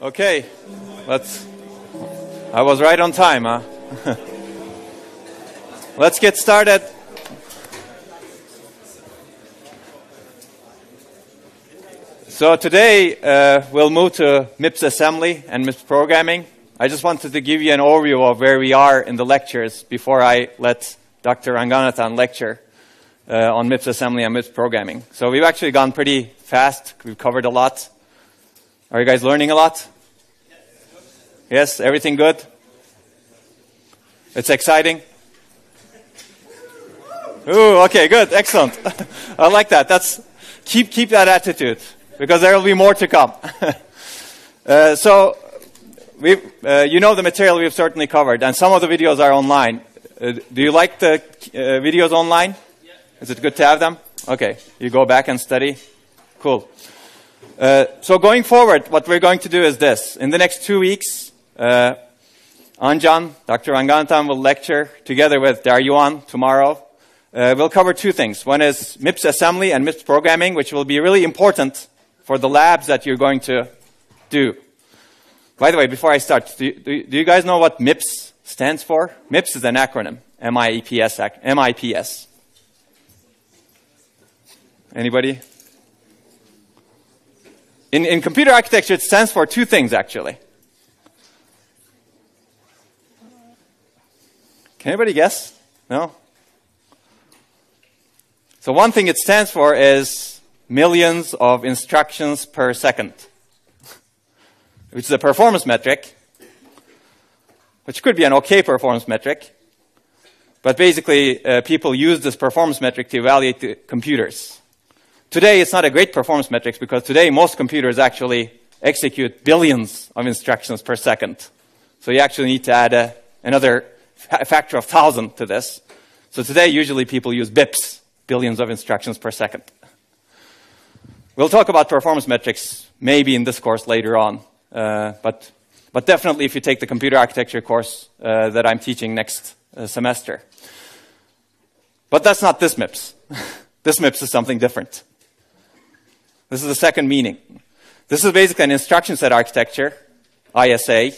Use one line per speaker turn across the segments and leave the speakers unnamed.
Okay, let's. I was right on time, huh? let's get started. So today uh, we'll move to MIPS assembly and MIPS programming. I just wanted to give you an overview of where we are in the lectures before I let Dr. Ranganathan lecture uh, on MIPS assembly and MIPS programming. So we've actually gone pretty fast. We've covered a lot. Are you guys learning a lot? Yes, everything good? It's exciting? Ooh, okay, good, excellent. I like that. That's keep keep that attitude because there will be more to come. uh, so, we, uh, you know the material we've certainly covered, and some of the videos are online. Uh, do you like the uh, videos online? Yeah. Is it good to have them? Okay, you go back and study. Cool. Uh, so going forward, what we're going to do is this. In the next two weeks, uh, Anjan, Dr. Ranganathan will lecture together with Daryuan tomorrow. Uh, we'll cover two things. One is MIPS assembly and MIPS programming, which will be really important for the labs that you're going to do. By the way, before I start, do, do, do you guys know what MIPS stands for? MIPS is an acronym. M-I-E-P-S. M-I-P-S. Anybody? In, in computer architecture, it stands for two things, actually. Can anybody guess? No? So one thing it stands for is millions of instructions per second, which is a performance metric, which could be an okay performance metric. But basically, uh, people use this performance metric to evaluate the computers. Today, it's not a great performance metric because today most computers actually execute billions of instructions per second. So you actually need to add a, another a factor of 1,000 to this. So today, usually people use BIPs, billions of instructions per second. We'll talk about performance metrics maybe in this course later on, uh, but, but definitely if you take the computer architecture course uh, that I'm teaching next uh, semester. But that's not this MIPS. this MIPS is something different. This is the second meaning. This is basically an instruction set architecture, ISA,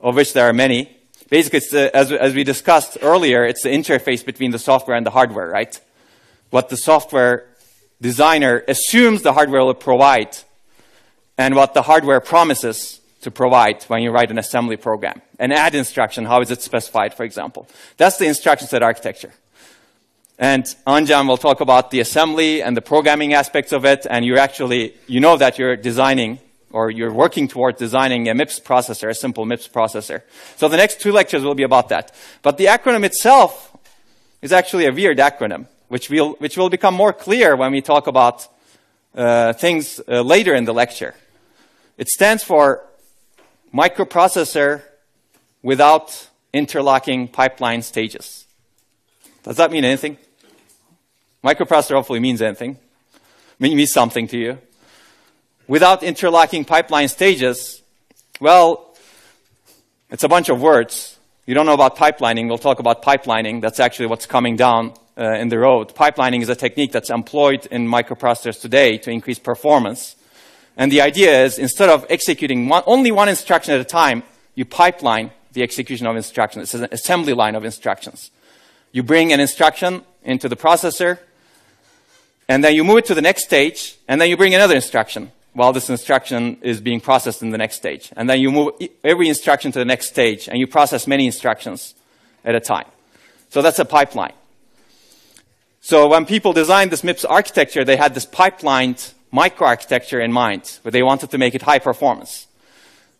of which there are many. Basically, the, uh, as, as we discussed earlier, it's the interface between the software and the hardware, right? What the software designer assumes the hardware will provide and what the hardware promises to provide when you write an assembly program. An add instruction, how is it specified, for example? That's the instruction set architecture. And Anjan will talk about the assembly and the programming aspects of it, and you're actually, you know that you're designing or you're working towards designing a MIPS processor, a simple MIPS processor. So the next two lectures will be about that. But the acronym itself is actually a weird acronym, which will, which will become more clear when we talk about uh, things uh, later in the lecture. It stands for microprocessor without interlocking pipeline stages. Does that mean anything? Microprocessor hopefully means anything. Means something to you without interlocking pipeline stages, well, it's a bunch of words. You don't know about pipelining. We'll talk about pipelining. That's actually what's coming down uh, in the road. Pipelining is a technique that's employed in microprocessors today to increase performance. And the idea is instead of executing one, only one instruction at a time, you pipeline the execution of instructions. It's an assembly line of instructions. You bring an instruction into the processor, and then you move it to the next stage, and then you bring another instruction while this instruction is being processed in the next stage. And then you move every instruction to the next stage, and you process many instructions at a time. So that's a pipeline. So when people designed this MIPS architecture, they had this pipelined microarchitecture in mind, where they wanted to make it high performance.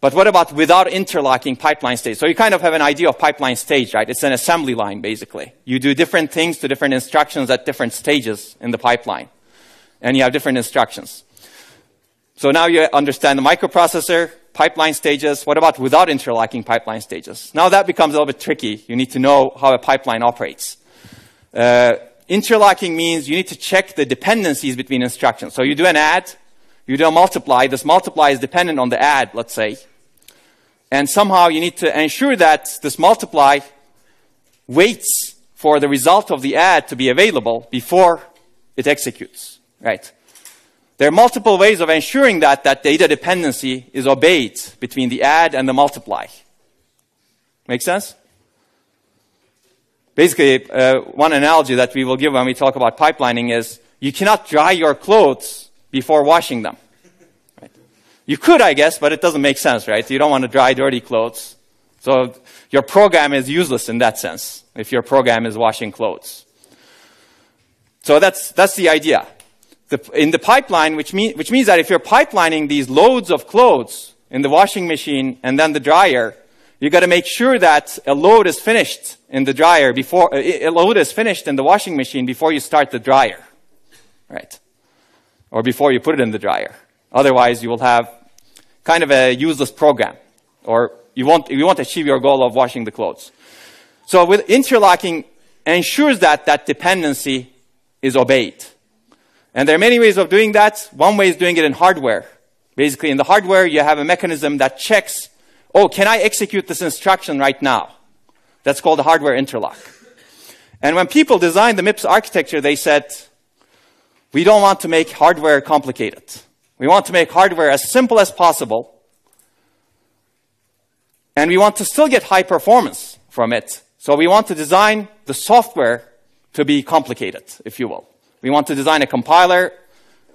But what about without interlocking pipeline stage? So you kind of have an idea of pipeline stage, right? It's an assembly line, basically. You do different things to different instructions at different stages in the pipeline. And you have different instructions. So now you understand the microprocessor, pipeline stages. What about without interlocking pipeline stages? Now that becomes a little bit tricky. You need to know how a pipeline operates. Uh, interlocking means you need to check the dependencies between instructions. So you do an add, you do a multiply. This multiply is dependent on the add, let's say. And somehow you need to ensure that this multiply waits for the result of the add to be available before it executes, right? there are multiple ways of ensuring that that data dependency is obeyed between the add and the multiply. Make sense? Basically, uh, one analogy that we will give when we talk about pipelining is you cannot dry your clothes before washing them. You could, I guess, but it doesn't make sense, right? You don't want to dry dirty clothes. So your program is useless in that sense if your program is washing clothes. So that's, that's the idea. The, in the pipeline, which, mean, which means that if you're pipelining these loads of clothes in the washing machine and then the dryer, you've got to make sure that a load is finished in the dryer before uh, a load is finished in the washing machine before you start the dryer, right? Or before you put it in the dryer. Otherwise, you will have kind of a useless program, or you won't you won't achieve your goal of washing the clothes. So, with interlocking, ensures that that dependency is obeyed. And there are many ways of doing that. One way is doing it in hardware. Basically, in the hardware, you have a mechanism that checks oh, can I execute this instruction right now? That's called a hardware interlock. And when people designed the MIPS architecture, they said, we don't want to make hardware complicated. We want to make hardware as simple as possible. And we want to still get high performance from it. So we want to design the software to be complicated, if you will. We want to design a compiler.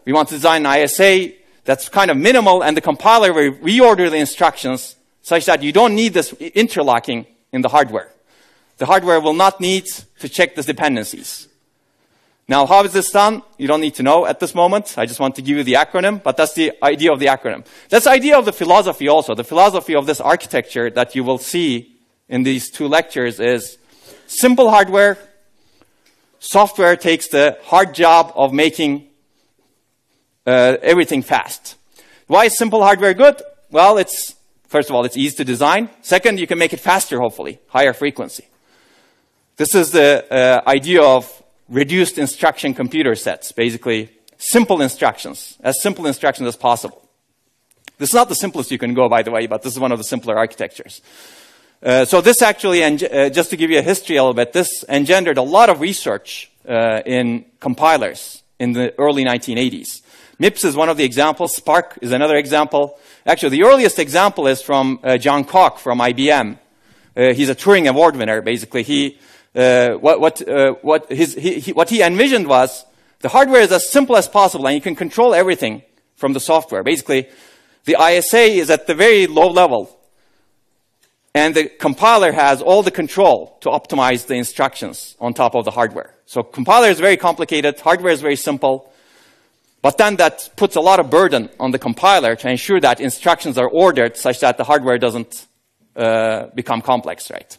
We want to design an ISA that's kind of minimal, and the compiler will reorder the instructions such that you don't need this interlocking in the hardware. The hardware will not need to check the dependencies. Now, how is this done? You don't need to know at this moment. I just want to give you the acronym, but that's the idea of the acronym. That's the idea of the philosophy also. The philosophy of this architecture that you will see in these two lectures is simple hardware. Software takes the hard job of making uh, everything fast. Why is simple hardware good? Well, it's First of all, it's easy to design. Second, you can make it faster, hopefully, higher frequency. This is the uh, idea of reduced instruction computer sets, basically simple instructions, as simple instructions as possible. This is not the simplest you can go, by the way, but this is one of the simpler architectures. Uh, so this actually, uh, just to give you a history a little bit, this engendered a lot of research uh, in compilers in the early 1980s. MIPS is one of the examples. SPARC is another example. Actually, the earliest example is from uh, John Cocke from IBM. Uh, he's a Turing Award winner, basically. He, uh, what, what, uh, what, his, he, he, what he envisioned was the hardware is as simple as possible, and you can control everything from the software. Basically, the ISA is at the very low level, and the compiler has all the control to optimize the instructions on top of the hardware. So compiler is very complicated, hardware is very simple, but then that puts a lot of burden on the compiler to ensure that instructions are ordered such that the hardware doesn't uh, become complex, right?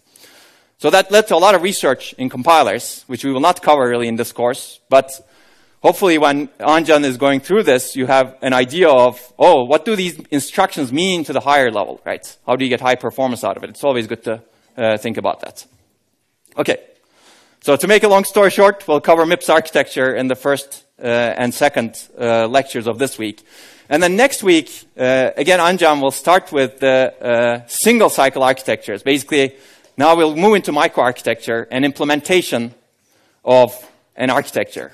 So that led to a lot of research in compilers, which we will not cover really in this course, but hopefully when Anjan is going through this, you have an idea of, oh, what do these instructions mean to the higher level, right? How do you get high performance out of it? It's always good to uh, think about that. Okay. So to make a long story short, we'll cover MIPS architecture in the first uh, and second uh, lectures of this week. And then next week, uh, again, Anjan will start with the single cycle architectures. Basically, now we'll move into microarchitecture and implementation of an architecture,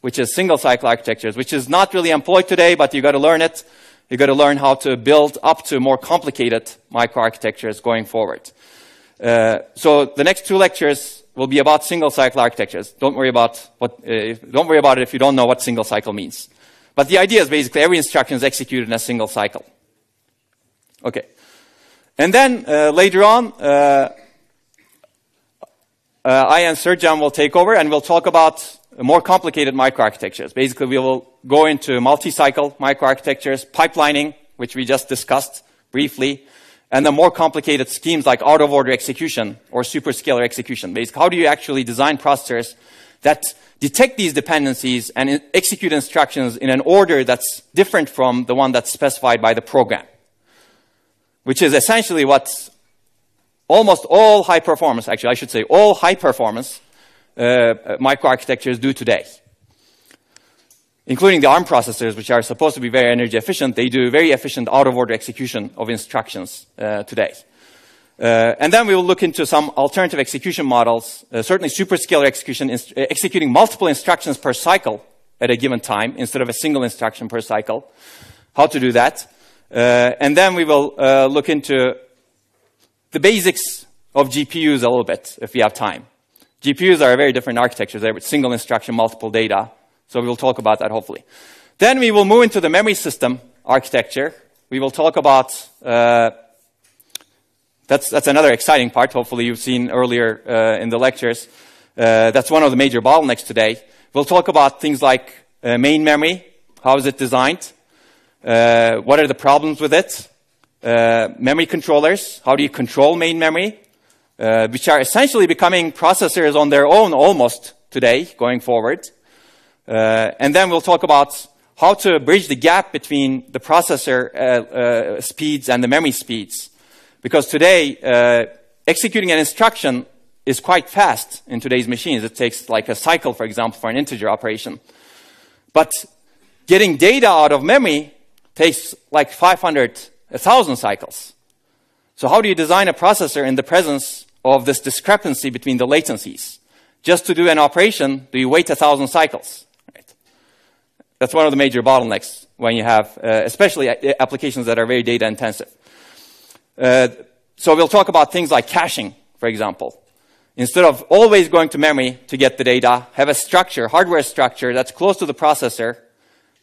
which is single cycle architectures, which is not really employed today, but you got to learn it. You got to learn how to build up to more complicated microarchitectures going forward. Uh, so the next two lectures will be about single cycle architectures. Don't worry about what, uh, don't worry about it if you don't know what single cycle means. But the idea is basically every instruction is executed in a single cycle. Okay. And then uh, later on, uh, uh I and Serjan will take over and we'll talk about more complicated microarchitectures. Basically, we will go into multi-cycle microarchitectures, pipelining, which we just discussed briefly, and the more complicated schemes like out of order execution or superscalar execution. Basically, how do you actually design processors that detect these dependencies and execute instructions in an order that's different from the one that's specified by the program? Which is essentially what almost all high performance, actually, I should say, all high performance uh, microarchitectures do today including the ARM processors, which are supposed to be very energy efficient, they do very efficient out-of-order execution of instructions uh, today. Uh, and then we will look into some alternative execution models, uh, certainly superscalar execution, uh, executing multiple instructions per cycle at a given time instead of a single instruction per cycle. How to do that. Uh, and then we will uh, look into the basics of GPUs a little bit if we have time. GPUs are a very different architecture. They're single instruction, multiple data. So we will talk about that hopefully. Then we will move into the memory system architecture. We will talk about uh, that's, that's another exciting part. Hopefully, you've seen earlier uh, in the lectures. Uh, that's one of the major bottlenecks today. We'll talk about things like uh, main memory. How is it designed? Uh, what are the problems with it? Uh, memory controllers. How do you control main memory? Uh, which are essentially becoming processors on their own almost today, going forward. and then we'll talk about how to bridge the gap between the processor speeds and the memory speeds. Because today, uh, executing an instruction is quite fast in today's machines. It takes like a cycle, for example, for an integer operation. But getting data out of memory takes like 500, 1,000 cycles. So how do you design a processor in the presence of this discrepancy between the latencies? Just to do an operation, do you wait 1,000 cycles? Right. That's one of the major bottlenecks when you have, uh, especially applications that are very data intensive. Uh, so we'll talk about things like caching, for example. Instead of always going to memory to get the data, have a structure, hardware structure that's close to the processor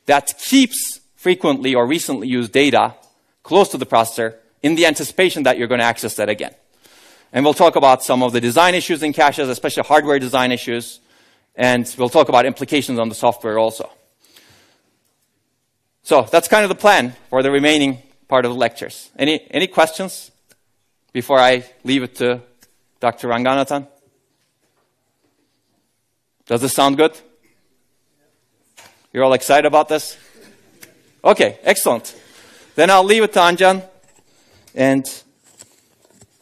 that keeps frequently or recently used data close to the processor in the anticipation that you're going to access that again. And we'll talk about some of the design issues in caches, especially hardware design issues, and we'll talk about implications on the software also. So that's kind of the plan for the remaining part of the lectures. Any, any questions before I leave it to Dr. Ranganathan? Does this sound good? You're all excited about this? Okay, excellent. Then I'll leave it to Anjan, and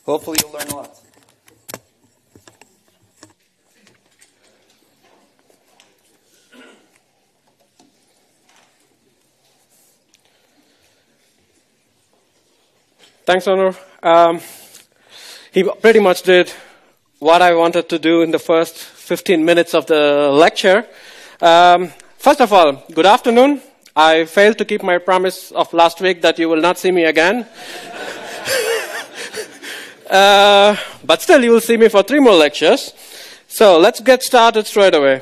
hopefully you'll learn a lot.
Thanks, Onur. Um, he pretty much did what I wanted to do in the first 15 minutes of the lecture. Um, first of all, good afternoon. I failed to keep my promise of last week that you will not see me again. uh, but still, you will see me for three more lectures. So let's get started straight away.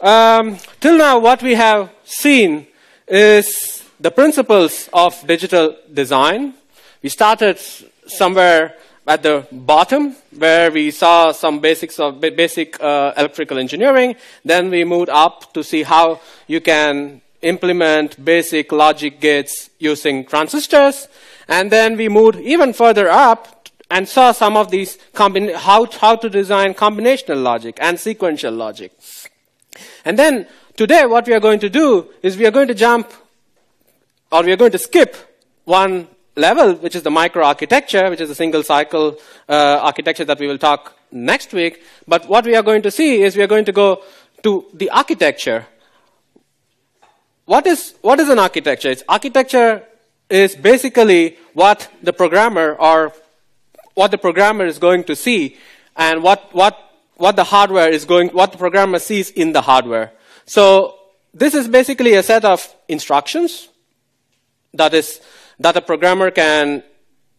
Um, till now, what we have seen is the principles of digital design, we started somewhere at the bottom where we saw some basics of basic uh, electrical engineering. Then we moved up to see how you can implement basic logic gates using transistors. And then we moved even further up and saw some of these how, how to design combinational logic and sequential logic. And then today what we are going to do is we are going to jump or we are going to skip one level, which is the microarchitecture, which is a single cycle uh, architecture that we will talk next week. But what we are going to see is we are going to go to the architecture. What is, what is an architecture? It's architecture is basically what the programmer or what the programmer is going to see and what, what, what the hardware is going, what the programmer sees in the hardware. So this is basically a set of instructions that is that a programmer can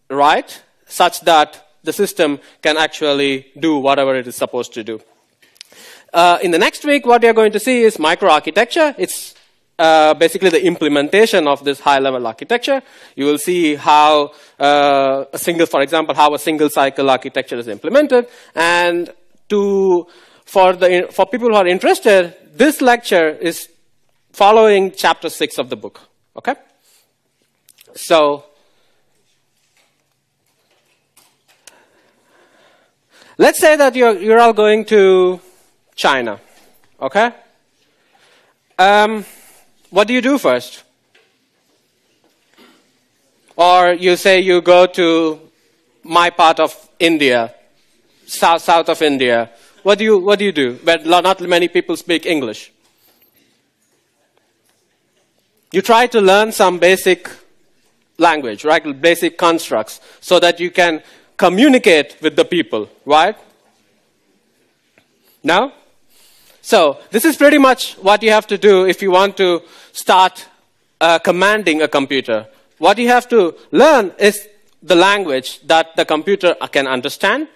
write such that the system can actually do whatever it is supposed to do. Uh, in the next week, what we are going to see is microarchitecture. It's uh, basically the implementation of this high-level architecture. You will see how uh, a single, for example, how a single cycle architecture is implemented. And to, for, the, for people who are interested, this lecture is following chapter 6 of the book. Okay? So, let's say that you're, you're all going to China, okay? Um, what do you do first? Or you say you go to my part of India, south, south of India. What do you, what do you do? But not many people speak English. You try to learn some basic language, right? Basic constructs, so that you can communicate with the people, right? Now, So this is pretty much what you have to do if you want to start uh, commanding a computer. What you have to learn is the language that the computer can understand,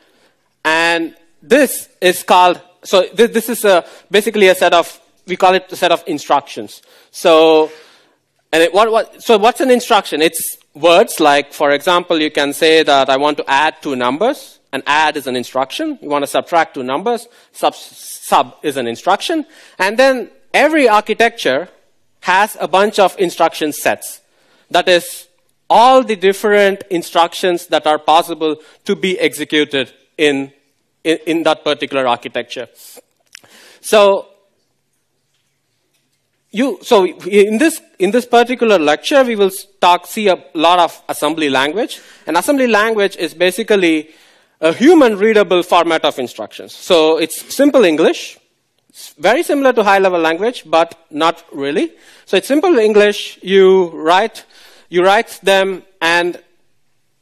and this is called. So th- this is a, basically a set of we call it a set of instructions. So and it, what, what, so what's an instruction? It's words like, for example, you can say that I want to add two numbers. An add is an instruction. You want to subtract two numbers. Sub, sub is an instruction. And then every architecture has a bunch of instruction sets. That is, all the different instructions that are possible to be executed in, in, in that particular architecture. So you, so in this, in this particular lecture, we will talk, see a lot of assembly language. And assembly language is basically a human readable format of instructions. So it's simple English. It's very similar to high level language, but not really. So it's simple English. You write, you write them and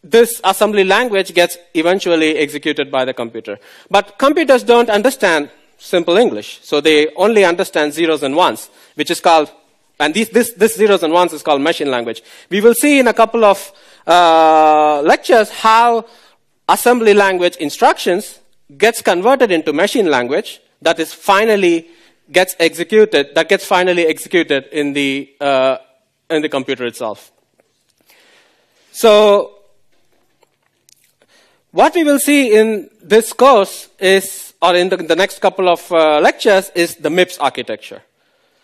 this assembly language gets eventually executed by the computer. But computers don't understand simple English. So they only understand zeros and ones, which is called, and these, this, this zeros and ones is called machine language. We will see in a couple of uh, lectures how assembly language instructions gets converted into machine language that is finally gets executed, that gets finally executed in the, uh, in the computer itself. So, what we will see in this course is or in the, the next couple of uh, lectures, is the MIPS architecture.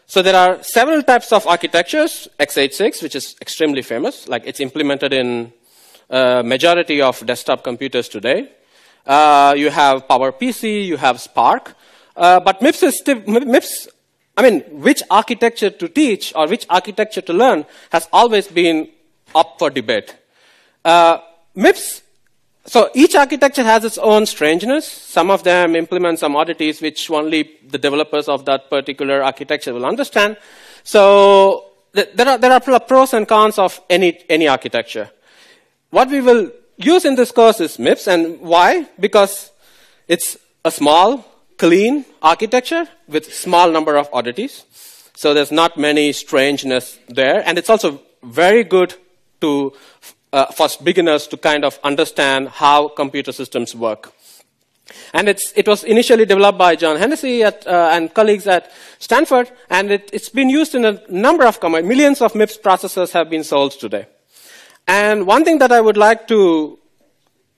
So there are several types of architectures, x86, which is extremely famous, like it's implemented in uh, majority of desktop computers today. Uh, you have PowerPC, you have SPARC, uh, but MIPS is still, MIPS, I mean, which architecture to teach or which architecture to learn has always been up for debate. Uh, MIPS so each architecture has its own strangeness. Some of them implement some oddities which only the developers of that particular architecture will understand. So th- there, are, there are pros and cons of any, any architecture. What we will use in this course is MIPS, and why? Because it's a small, clean architecture with small number of oddities. So there's not many strangeness there, and it's also very good to uh, for beginners to kind of understand how computer systems work. And it was initially developed by John Hennessy at, uh, and colleagues at Stanford, and it, has been used in a number of millions of MIPS processors have been sold today. And one thing that I would like to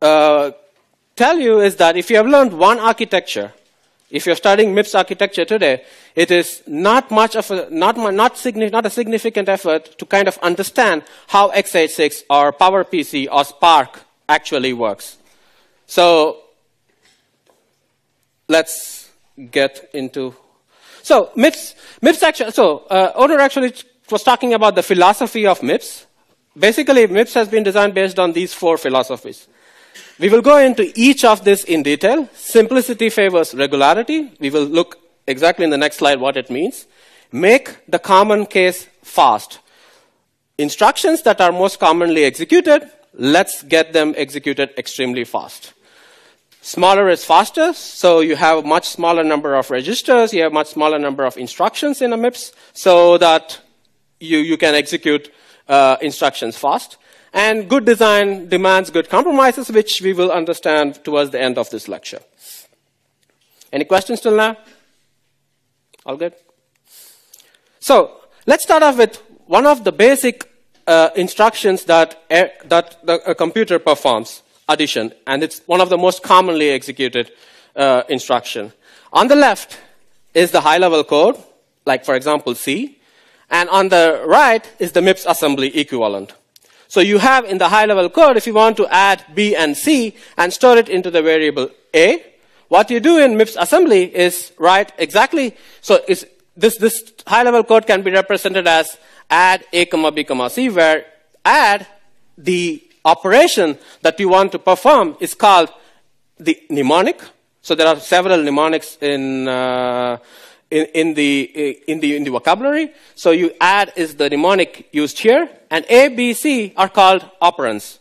uh, tell you is that if you have learned one architecture, if you're studying MIPS architecture today, it is not much of a, not, not, not a significant effort to kind of understand how x86 or PowerPC or SPARC actually works. So, let's get into, so MIPS, MIPS actually, so uh, Onur actually was talking about the philosophy of MIPS. Basically, MIPS has been designed based on these four philosophies. We will go into each of this in detail. Simplicity favors regularity. We will look exactly in the next slide what it means. Make the common case fast. Instructions that are most commonly executed, let's get them executed extremely fast. Smaller is faster, so you have a much smaller number of registers, you have much smaller number of instructions in a MIPS, so that you, you can execute uh, instructions fast. And good design demands good compromises, which we will understand towards the end of this lecture. Any questions till now? All good? So, let's start off with one of the basic uh, instructions that, that the, a computer performs, addition, and it's one of the most commonly executed uh, instruction. On the left is the high-level code, like for example C, and on the right is the MIPS assembly equivalent. So you have in the high level code, if you want to add B and C and store it into the variable A, what you do in MIPS assembly is write exactly, so this, this high level code can be represented as add A comma B comma C, where add the operation that you want to perform is called the mnemonic. So there are several mnemonics in, uh, in, in, the, in, the, in the vocabulary. So you add is the mnemonic used here, and A, B, C are called operands.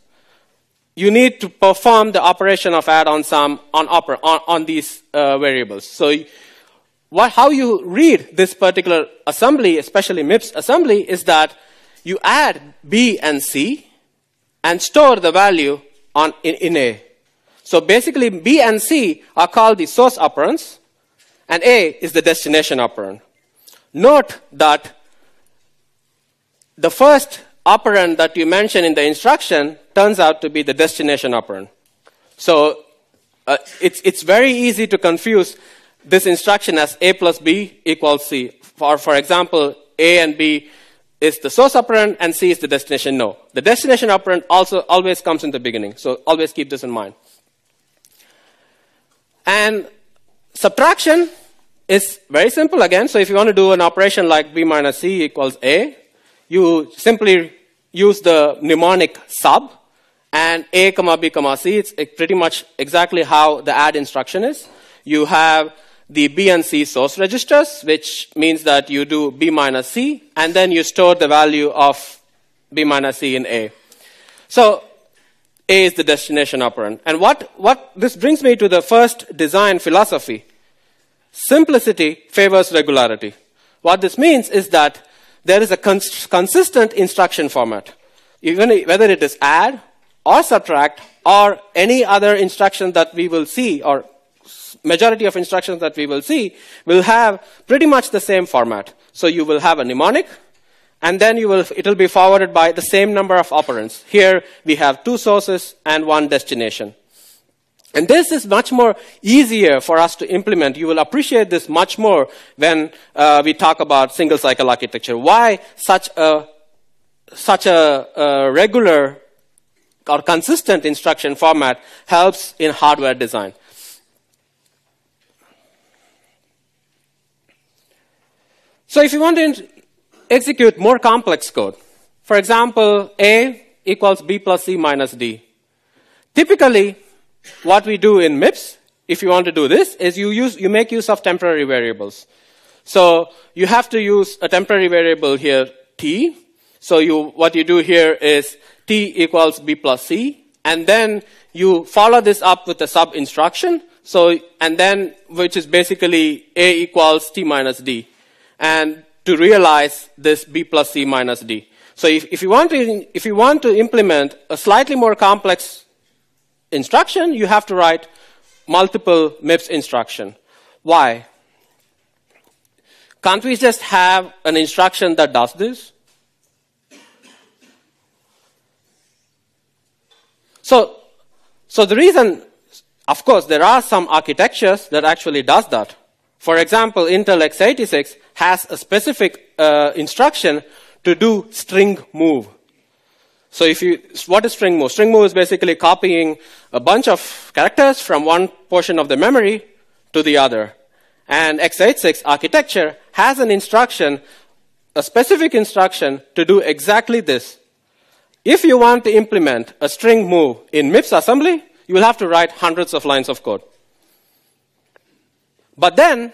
You need to perform the operation of add on some on, oper, on, on these uh, variables. So what, how you read this particular assembly, especially MIPS assembly, is that you add B and C and store the value on, in, in A. So basically, B and C are called the source operands, and A is the destination operand. Note that the first operand that you mention in the instruction turns out to be the destination operand. So uh, it's, it's very easy to confuse this instruction as A plus B equals C. For, for example, A and B is the source operand and C is the destination. No. The destination operand also always comes in the beginning. So always keep this in mind. And subtraction is very simple again. So if you want to do an operation like B minus C equals A, you simply use the mnemonic sub and A comma B comma C. It's pretty much exactly how the add instruction is. You have the B and C source registers, which means that you do B minus C, and then you store the value of B minus C in A. So A is the destination operand. And what, what this brings me to the first design philosophy. Simplicity favors regularity. What this means is that there is a cons- consistent instruction format. Even whether it is add or subtract or any other instruction that we will see or majority of instructions that we will see will have pretty much the same format. So you will have a mnemonic, and then will, it will be forwarded by the same number of operands. Here we have two sources and one destination. And this is much more easier for us to implement. You will appreciate this much more when uh, we talk about single cycle architecture. Why such a such a, a regular or consistent instruction format helps in hardware design. So if you want to execute more complex code, for example, A equals B plus C minus D. Typically, what we do in MIPS, if you want to do this, is you, use, you make use of temporary variables. So you have to use a temporary variable here, t. So you, what you do here is t equals b plus c, and then you follow this up with a sub instruction. So, and then, which is basically a equals t minus d and to realize this b plus c minus d. So if, if, you want to, if you want to implement a slightly more complex instruction, you have to write multiple MIPS instruction. Why? Can't we just have an instruction that does this? So, so the reason, of course, there are some architectures that actually does that. For example, Intel x86 has a specific uh, instruction to do string move. So if you, what is string move? String move is basically copying a bunch of characters from one portion of the memory to the other. And x86 architecture has an instruction, a specific instruction to do exactly this. If you want to implement a string move in MIPS assembly, you will have to write hundreds of lines of code. But then,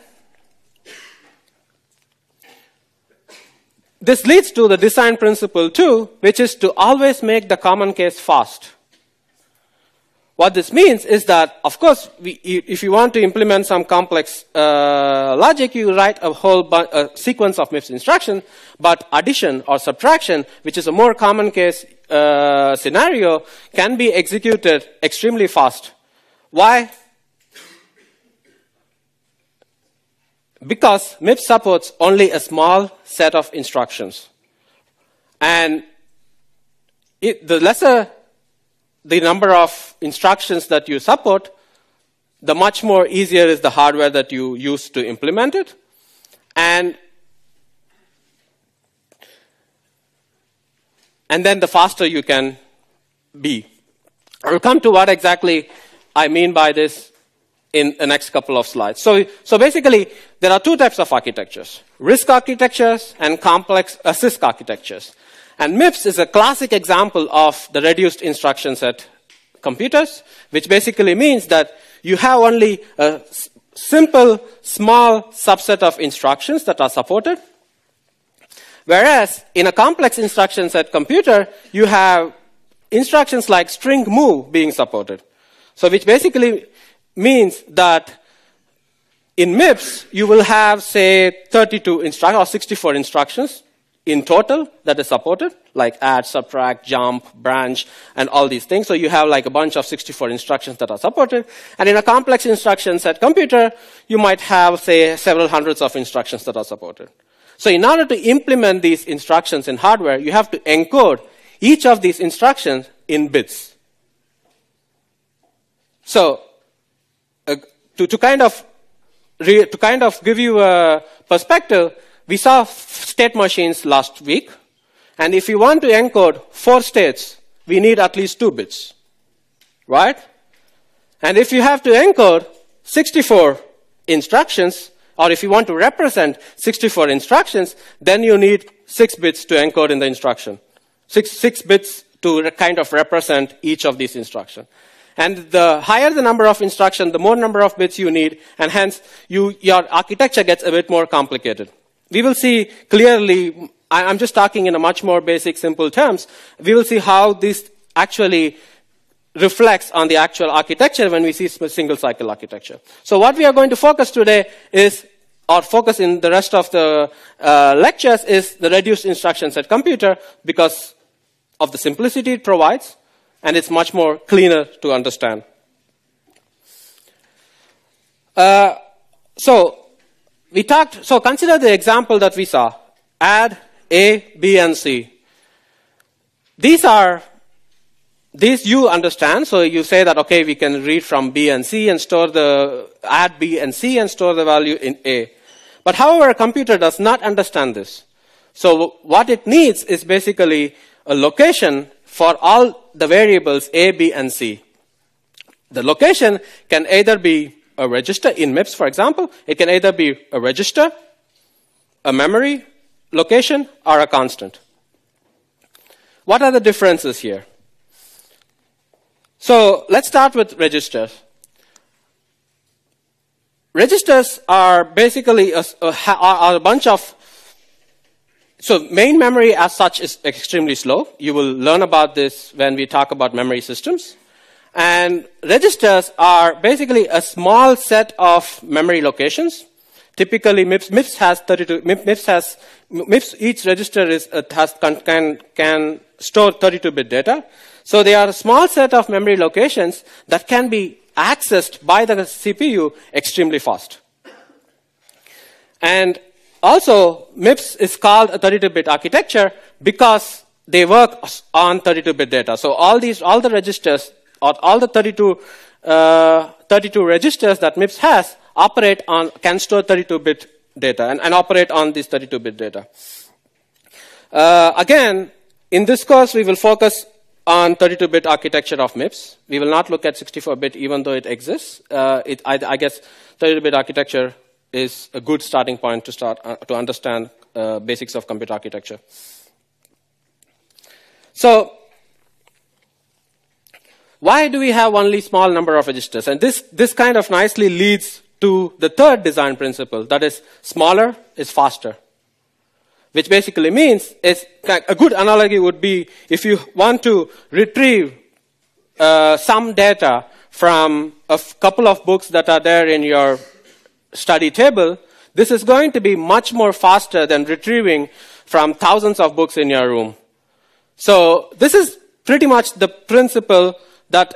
this leads to the design principle two, which is to always make the common case fast. What this means is that, of course, we, if you want to implement some complex uh, logic, you write a whole a sequence of MIPS instructions, but addition or subtraction, which is a more common case uh, scenario, can be executed extremely fast. Why? Because MIPS supports only a small set of instructions. And it, the lesser the number of instructions that you support, the much more easier is the hardware that you use to implement it. And, and then the faster you can be. I'll come to what exactly I mean by this in the next couple of slides. So, so basically, there are two types of architectures. RISC architectures and complex uh, CISC architectures. And MIPS is a classic example of the reduced instruction set computers, which basically means that you have only a simple, small subset of instructions that are supported. Whereas in a complex instruction set computer, you have instructions like string move being supported. So which basically means that in MIPS, you will have, say, 32 instructions or 64 instructions in total that is supported, like add, subtract, jump, branch, and all these things. So you have like a bunch of 64 instructions that are supported. And in a complex instruction set computer, you might have, say, several hundreds of instructions that are supported. So in order to implement these instructions in hardware, you have to encode each of these instructions in bits. So to, to kind of to kind of give you a perspective, we saw state machines last week, and if you want to encode four states, we need at least two bits, right? And if you have to encode 64 instructions, or if you want to represent 64 instructions, then you need six bits to encode in the instruction. Six, six bits to kind of represent each of these instructions. And the higher the number of instructions, the more number of bits you need, and hence you, your architecture gets a bit more complicated. We will see clearly, I'm just talking in a much more basic, simple terms. We will see how this actually reflects on the actual architecture when we see single cycle architecture. So what we are going to focus today is, or focus in the rest of the uh, lectures is the reduced instruction set computer because of the simplicity it provides and it's much more cleaner to understand. Uh, so we talked, so consider the example that we saw. Add A, B, and C. These are, these you understand, so you say that, okay, we can read from B and C and store the, add B and C and store the value in A. But however, a computer does not understand this. So what it needs is basically a location for all the variables A, B, and C. The location can either be a register in MIPS, for example. It can either be a register, a memory location, or a constant. What are the differences here? So let's start with registers. Registers are basically a, a, a bunch of so main memory as such is extremely slow. You will learn about this when we talk about memory systems. And registers are basically a small set of memory locations. Typically, MIPS, MIPS has 32, MIPS has, MIPS, each register is, uh, has, can, can store 32-bit data. So they are a small set of memory locations that can be accessed by the CPU extremely fast. And also, MIPS is called a 32-bit architecture because they work on 32-bit data. So all these, all the registers, all the 32, uh, 32 registers that MIPS has operate on, can store 32-bit data and, and, operate on this 32-bit data. Uh, again, in this course, we will focus on 32-bit architecture of MIPS. We will not look at 64-bit, even though it exists. Uh, it, I, I guess 32-bit architecture is a good starting point to start uh, to understand uh, basics of computer architecture. So, why do we have only small number of registers? And this, this kind of nicely leads to the third design principle, that is smaller is faster. Which basically means is a good analogy would be if you want to retrieve uh, some data from a couple of books that are there in your study table, this is going to be much more faster than retrieving from thousands of books in your room. So this is pretty much the principle that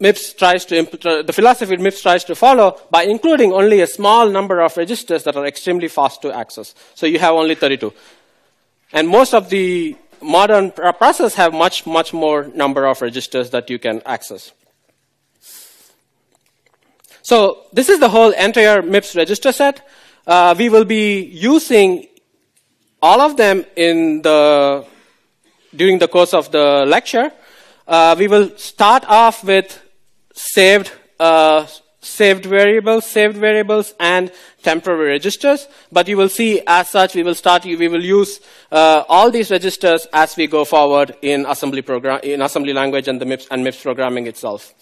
MIPS tries to, uh, the philosophy MIPS tries to follow by including only a small number of registers that are extremely fast to access. So you have only 32. And most of the modern processors have much, much more number of registers that you can access. So this is the whole entire MIPS register set. Uh, we will be using all of them in the during the course of the lecture. Uh, we will start off with saved uh, saved variables, saved variables, and temporary registers. But you will see, as such, we will start. We will use uh, all these registers as we go forward in assembly program, in assembly language, and the MIPS and MIPS programming itself.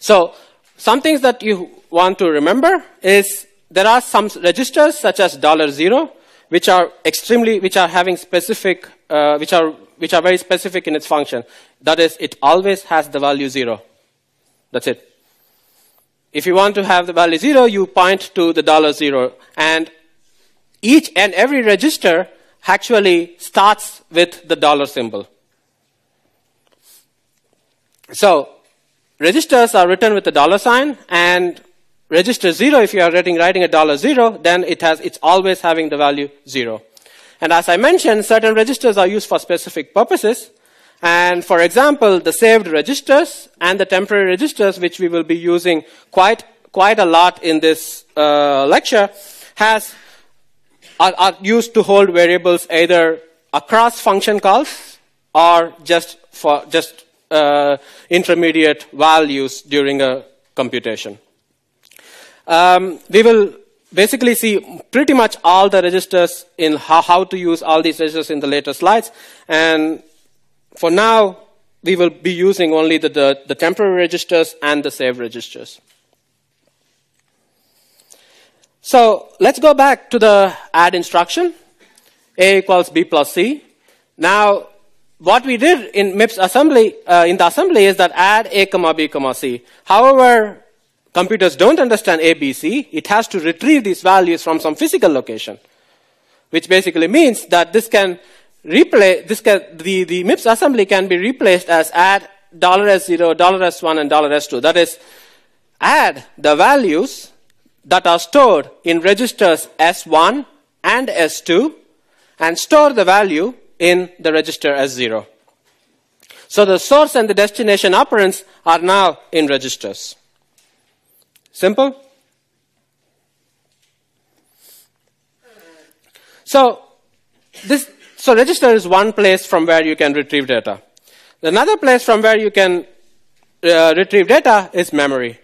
So some things that you want to remember is there are some registers such as dollar zero, which are extremely, which are having specific, uh, which are which are very specific in its function. That is, it always has the value zero. That's it. if you want to have the value 0, you point to the dollar 0. And each and every register actually starts with the dollar symbol. So registers are written with a dollar sign, and register zero, if you are writing, writing a dollar zero, then it has, it's always having the value zero. And as I mentioned, certain registers are used for specific purposes. And for example, the saved registers and the temporary registers, which we will be using quite, quite a lot in this uh, lecture, has, are, are used to hold variables either across function calls or just for just uh, intermediate values during a computation. Um, we will basically see pretty much all the registers in how, how, to use all these registers in the later slides. And for now, we will be using only the, the, the temporary registers and the save registers. So let's go back to the add instruction. A equals B plus C. Now, what we did in MIPS assembly, uh, in the assembly is that add A comma B comma C. However, computers don't understand A, B, C. It has to retrieve these values from some physical location, which basically means that this can replay, this can, the, the MIPS assembly can be replaced as add dollar $s0, dollar $s1, and dollar $s2. That is, add the values that are stored in registers S1 and S2 and store the value in the register S0. So the source and the destination operands are now in registers. Simple? So this so register is one place from where you can retrieve data. Another place from where you can uh, retrieve data is memory.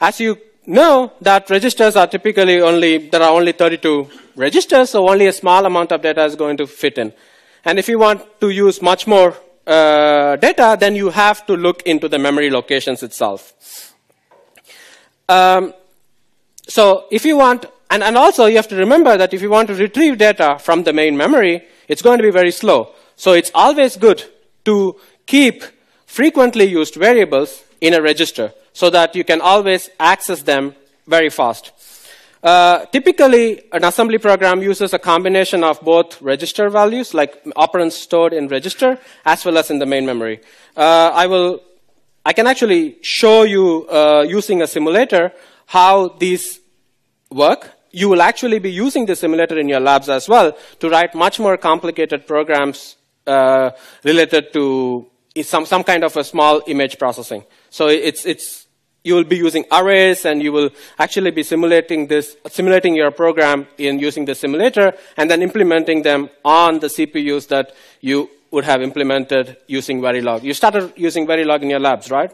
As you know that registers are typically only, there are only 32 registers, so only a small amount of data is going to fit in. And if you want to use much more uh, data, then you have to look into the memory locations itself. Um, so if you want, and, and also you have to remember that if you want to retrieve data from the main memory, it's going to be very slow. So it's always good to keep frequently used variables in a register so that you can always access them very fast. Uh, typically, an assembly program uses a combination of both register values, like operands stored in register, as well as in the main memory. Uh, I will, I can actually show you uh, using a simulator how these work. You will actually be using the simulator in your labs as well to write much more complicated programs uh, related to some, some kind of a small image processing. So it's, it's you will be using arrays and you will actually be simulating this, simulating your program in using the simulator and then implementing them on the CPUs that you would have implemented using Verilog. You started using Verilog in your labs, right?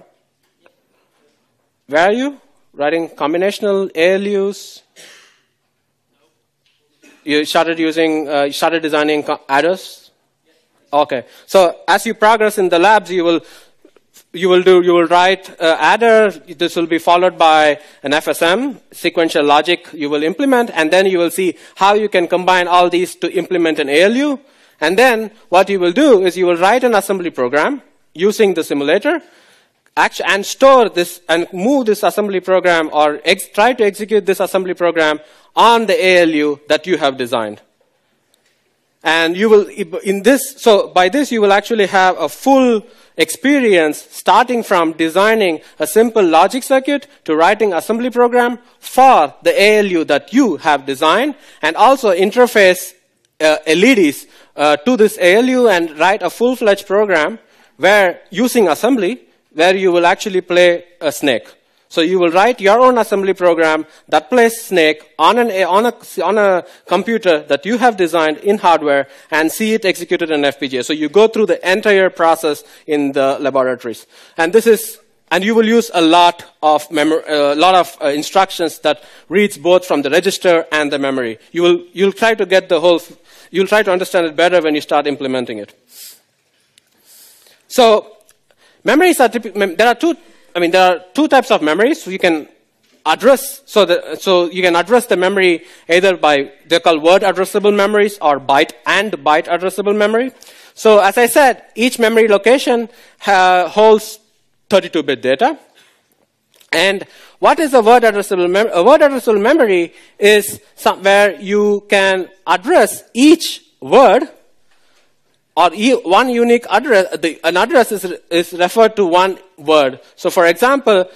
Where are you? Writing combinational ALUs? You started using, uh, you started designing adders? Okay. So as you progress in the labs, you will you will do, you will write uh, adder, this will be followed by an FSM, sequential logic you will implement, and then you will see how you can combine all these to implement an ALU. And then what you will do is you will write an assembly program using the simulator, and store this and move this assembly program or try to execute this assembly program on the ALU that you have designed. And you will, in this, so by this you will actually have a full experience starting from designing a simple logic circuit to writing assembly program for the ALU that you have designed and also interface uh, LEDs uh, to this ALU and write a full-fledged program where using assembly where you will actually play a snake. So you will write your own assembly program that plays Snake on, an, on, a, on a computer that you have designed in hardware and see it executed in FPGA. So you go through the entire process in the laboratories. And this is, and you will use a lot of a uh, lot of uh, instructions that reads both from the register and the memory. You will, you'll try to get the whole, you'll try to understand it better when you start implementing it. So, memories are there are two I mean, there are two types of memories. So you can address, so, the, so you can address the memory either by, they're called word addressable memories or byte and byte addressable memory. So as I said, each memory location uh, holds 32-bit data. And what is a word addressable memory? A word addressable memory is some, where you can address each word or one unique address. The, an address is, is referred to one word. So, for example,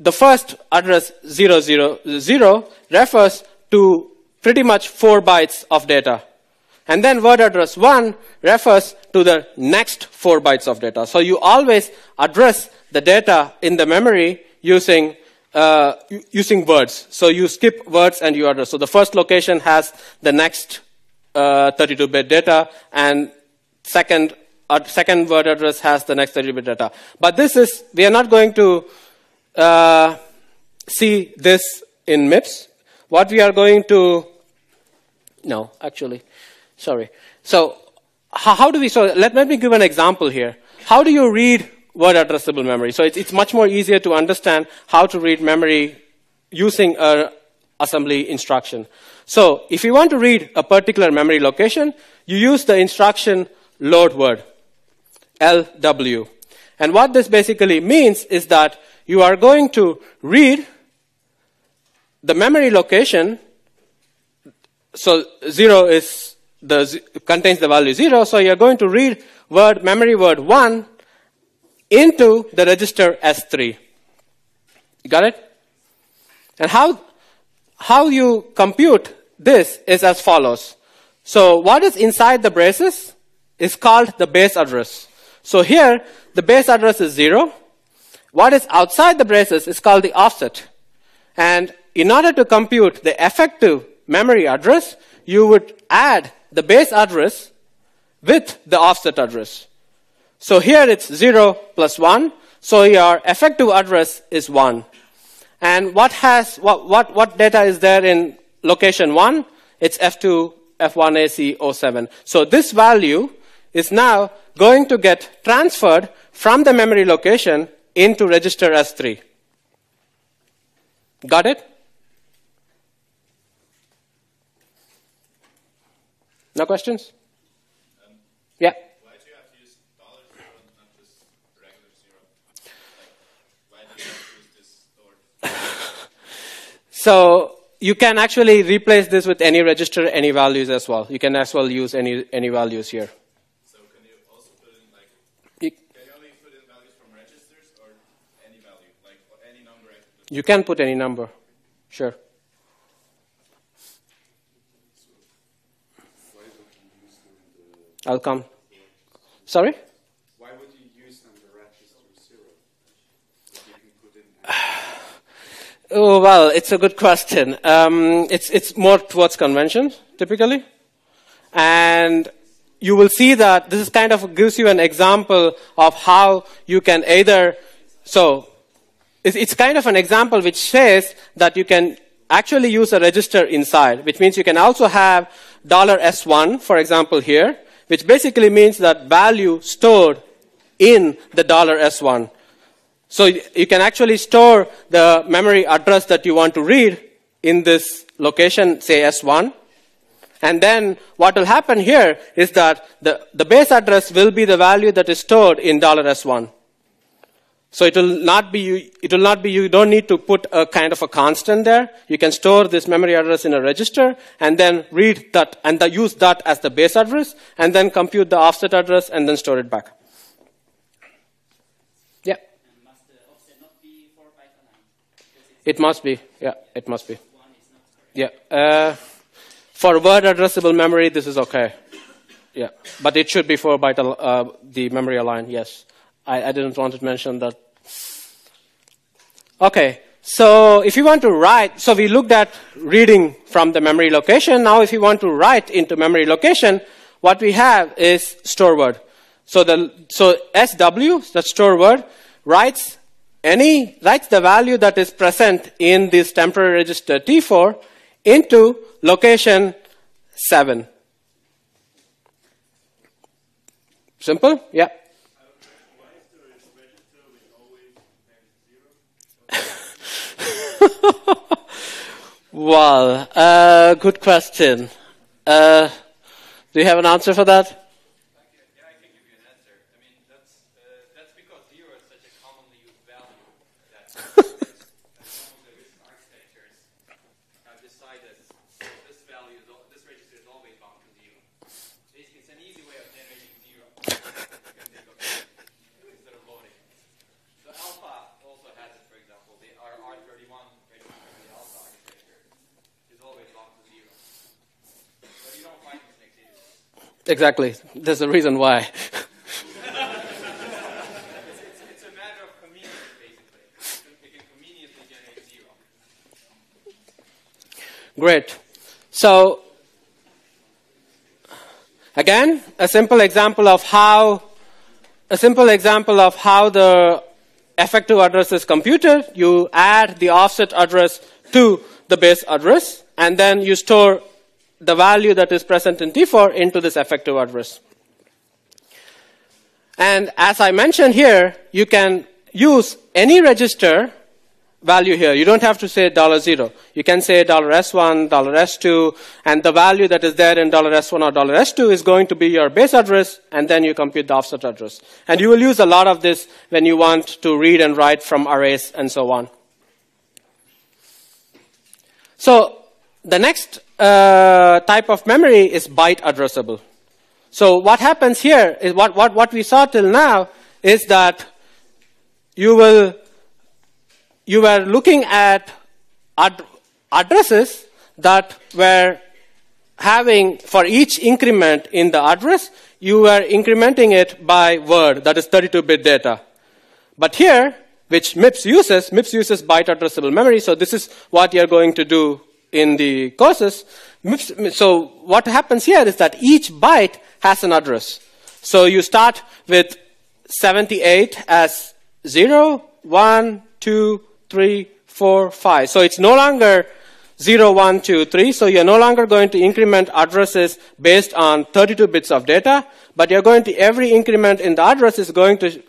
the first address 000 refers to pretty much four bytes of data. And then word address 1 refers to the next four bytes of data. So you always address the data in the memory using, uh, using words. So you skip words and you address. So the first location has the next 32-bit uh, data and second, uh, second word address has the next 32-bit data. But this is, we are not going to uh, see this in MIPS. What we are going to, no, actually, sorry. So how, how do we, so let, let me give an example here. How do you read word addressable memory? So it's, it's much more easier to understand how to read memory using a assembly instruction. So if you want to read a particular memory location, you use the instruction load word, LW. And what this basically means is that you are going to read the memory location. So zero is the contains the value zero. So you're going to read word memory word one into the register S3. Got it? And how how you compute this is as follows. So what is inside the braces is called the base address. So here the base address is zero what is outside the braces is called the offset. And in order to compute the effective memory address, you would add the base address with the offset address. So here it's 0 plus 1. So your effective address is 1. And what has, what, what, what data is there in location 1? It's F2, F1AC07. So this value is now going to get transferred from the memory location into register S3. Got it? No questions? Um, yeah. Why do you have to use dollar zero and not just regular zero? Like, why do you have to use this stored? So you can actually replace this with any register, any values as well. You can as well use any any values here. You can put any number. Sure. I'll come. Sorry? Why would you use them to register zero? Oh, well, it's a good question. Um, it's, it's more towards convention, typically. And you will see that this is kind of gives you an example of how you can either, so it's kind of an example which says that you can actually use a register inside, which means you can also have dollar $S1, for example, here, which basically means that value stored in the dollar $S1. So you can actually store the memory address that you want to read in this location, say S1. And then what will happen here is that the, the base address will be the value that is stored in dollar $S1. So it will not be, it will not be, you don't need to put a kind of a constant there. You can store this memory address in a register and then read that and the, use that as the base address and then compute the offset address and then store it back. Yeah. Must the offset not be 4 byte It must be. Yeah, it must be. Yeah. Uh, for word addressable memory, this is okay. Yeah. But it should be 4 byte, uh, the memory align, yes. I, I didn't want to mention that Okay, so if you want to write, so we looked at reading from the memory location. Now if you want to write into memory location, what we have is store word. So the, so SW, the store word, writes any, writes the value that is present in this temporary register T4 into location 7. Simple? Yeah. well, uh, good question. Uh, do you have an answer for that?
Yeah, I can give you an answer. I mean, that's, uh, that's because zero is such a commonly used value that
Exactly. There's a reason why.
It's, it's a matter of convenience, basically. You can conveniently generate zero.
Great. So, again, a simple example of how a simple example of how the effective address is computed. You add the offset address to the base address, and then you store the value that is present in T4 into this effective address. And as I mentioned here, you can use any register value here. You don't have to say $0. You can say $S1, $S2, and the value that is there in $S1 or $S2 is going to be your base address, and then you compute the offset address. And you will use a lot of this when you want to read and write from arrays and so on. So the next uh, type of memory is byte addressable. So what happens here is what, what, what we saw till now is that you will you were looking at ad- addresses that were having for each increment in the address you were incrementing it by word that is 32 bit data but here which mips uses mips uses byte addressable memory so this is what you're going to do in the courses so what happens here is that each byte has an address so you start with 78 as 0 1 2 3, 4, 5. So it's no longer 0, 1, 2, 3. So you're no longer going to increment addresses based on 32 bits of data, but you're going to, every increment in the address is going to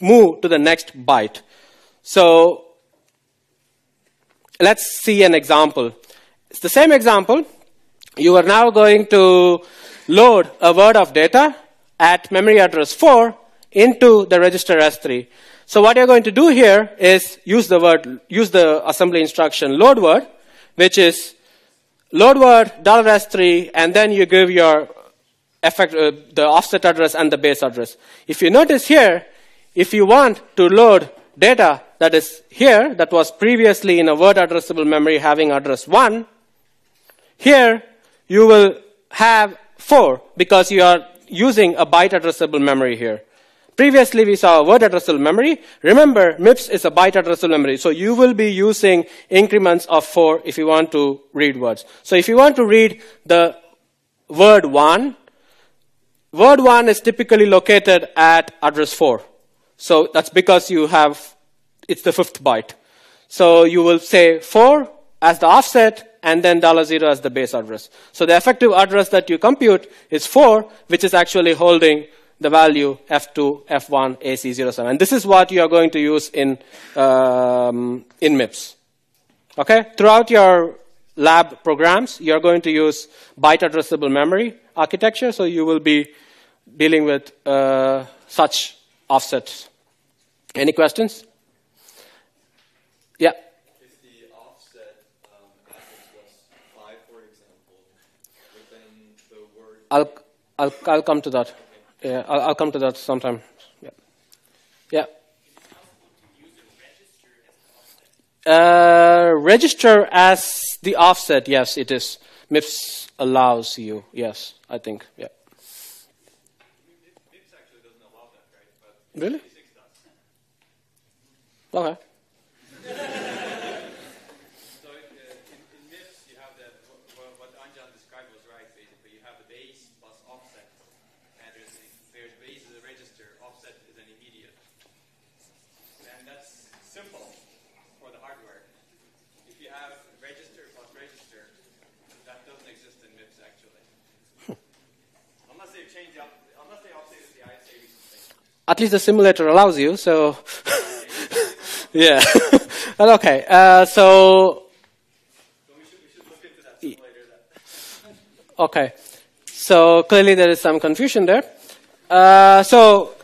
move to the next byte. So let's see an example. It's the same example. You are now going to load a word of data at memory address 4 into the register S3. So what you're going to do here is use the word, use the assembly instruction load word, which is load word dollar $s3, and then you give your effect, uh, the offset address and the base address. If you notice here, if you want to load data that is here, that was previously in a word addressable memory having address 1, here you will have 4 because you are using a byte addressable memory here. Previously, we saw word addressable memory. Remember, MIPS is a byte addressable memory. So you will be using increments of 4 if you want to read words. So if you want to read the word 1, word 1 is typically located at address 4. So that's because you have, it's the fifth byte. So you will say 4 as the offset and then $0 as the base address. So the effective address that you compute is 4, which is actually holding the value f2, f1, AC07. And this is what you are going to use in, um, in MIPS. Okay? Throughout your lab programs, you are going to use byte addressable memory architecture, so you will be dealing with uh, such offsets. Any questions? Yeah.
If the offset um, address was 5, for example, but then the word
I'll, I'll, I'll come to that. Yeah, I'll, I'll come to that sometime. Yeah. Yeah. Uh, register as the offset, yes, it is. MIPS allows you, yes, I think, yeah.
MIPS actually doesn't allow that, right? But
Really? Okay.
So uh, in, in MIPS, you have that, what, what Anjan described was right, basically. You have the base plus offset address. There's base is a register, offset is an immediate. And that's simple for the hardware. If you have register plus register, that doesn't exist in MIPS, actually. unless they've changed the, up- unless they updated the ISA recently.
At least the simulator allows you, so. yeah. okay, uh, so. Okay. So clearly there is some confusion there. Uh, so,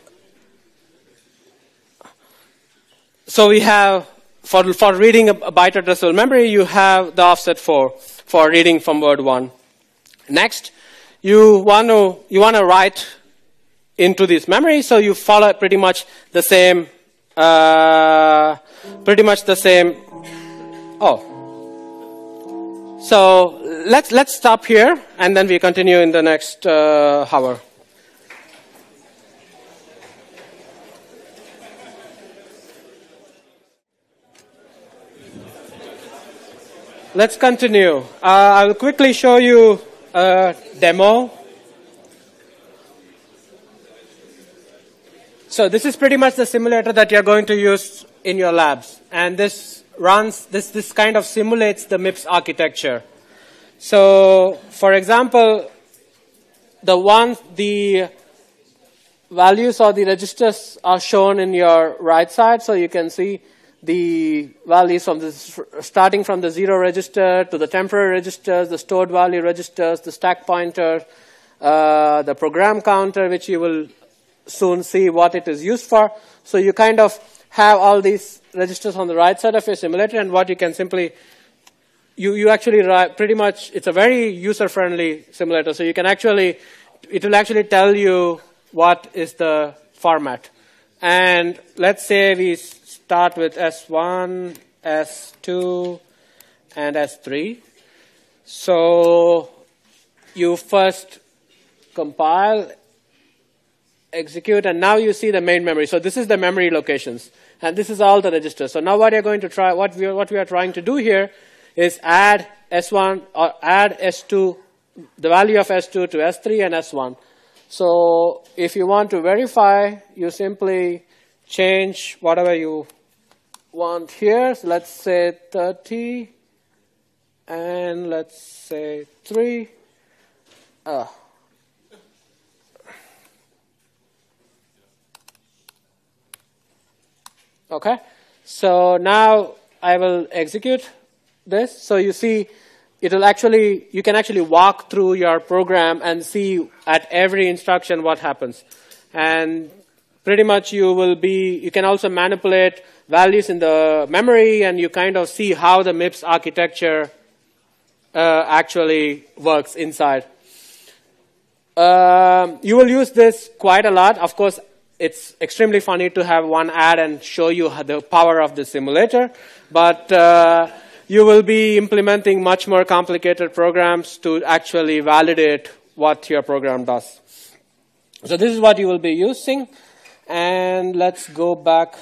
so we have for for reading a, a byte addressable memory, you have the offset for for reading from word one. Next, you want to you want to write into this memory, so you follow pretty much the same, uh, pretty much the same. Oh, So let's, let's stop here and then we continue in the next uh, hour. Let's continue. Uh, I will quickly show you a demo. So this is pretty much the simulator that you're going to use in your labs. And this runs, this, this kind of simulates the MIPS architecture. So, for example, the one, the values or the registers are shown in your right side, so you can see the values from the, starting from the zero register to the temporary registers, the stored value registers, the stack pointer, uh, the program counter, which you will soon see what it is used for. So you kind of have all these registers on the right side of your simulator, and what you can simply you, you actually write pretty much it's a very user friendly simulator. So you can actually it will actually tell you what is the format. And let's say we start with S1, S2, and S3. So you first compile, execute, and now you see the main memory. So this is the memory locations, and this is all the registers. So now what you're going to try, what we are, what we are trying to do here is add S1 or add S2, the value of S2 to S3 and S1. So if you want to verify, you simply change whatever you want here. So let's say 30 and let's say 3. Uh, okay, so now I will execute this. So you see, it will actually, you can actually walk through your program and see at every instruction what happens. And pretty much you will be, you can also manipulate values in the memory and you kind of see how the MIPS architecture uh, actually works inside. Um, you will use this quite a lot. Of course, it's extremely funny to have one add and show you the power of the simulator, but uh, you will be implementing much more complicated programs to actually validate what your program does. So this is what you will be using. And let's go back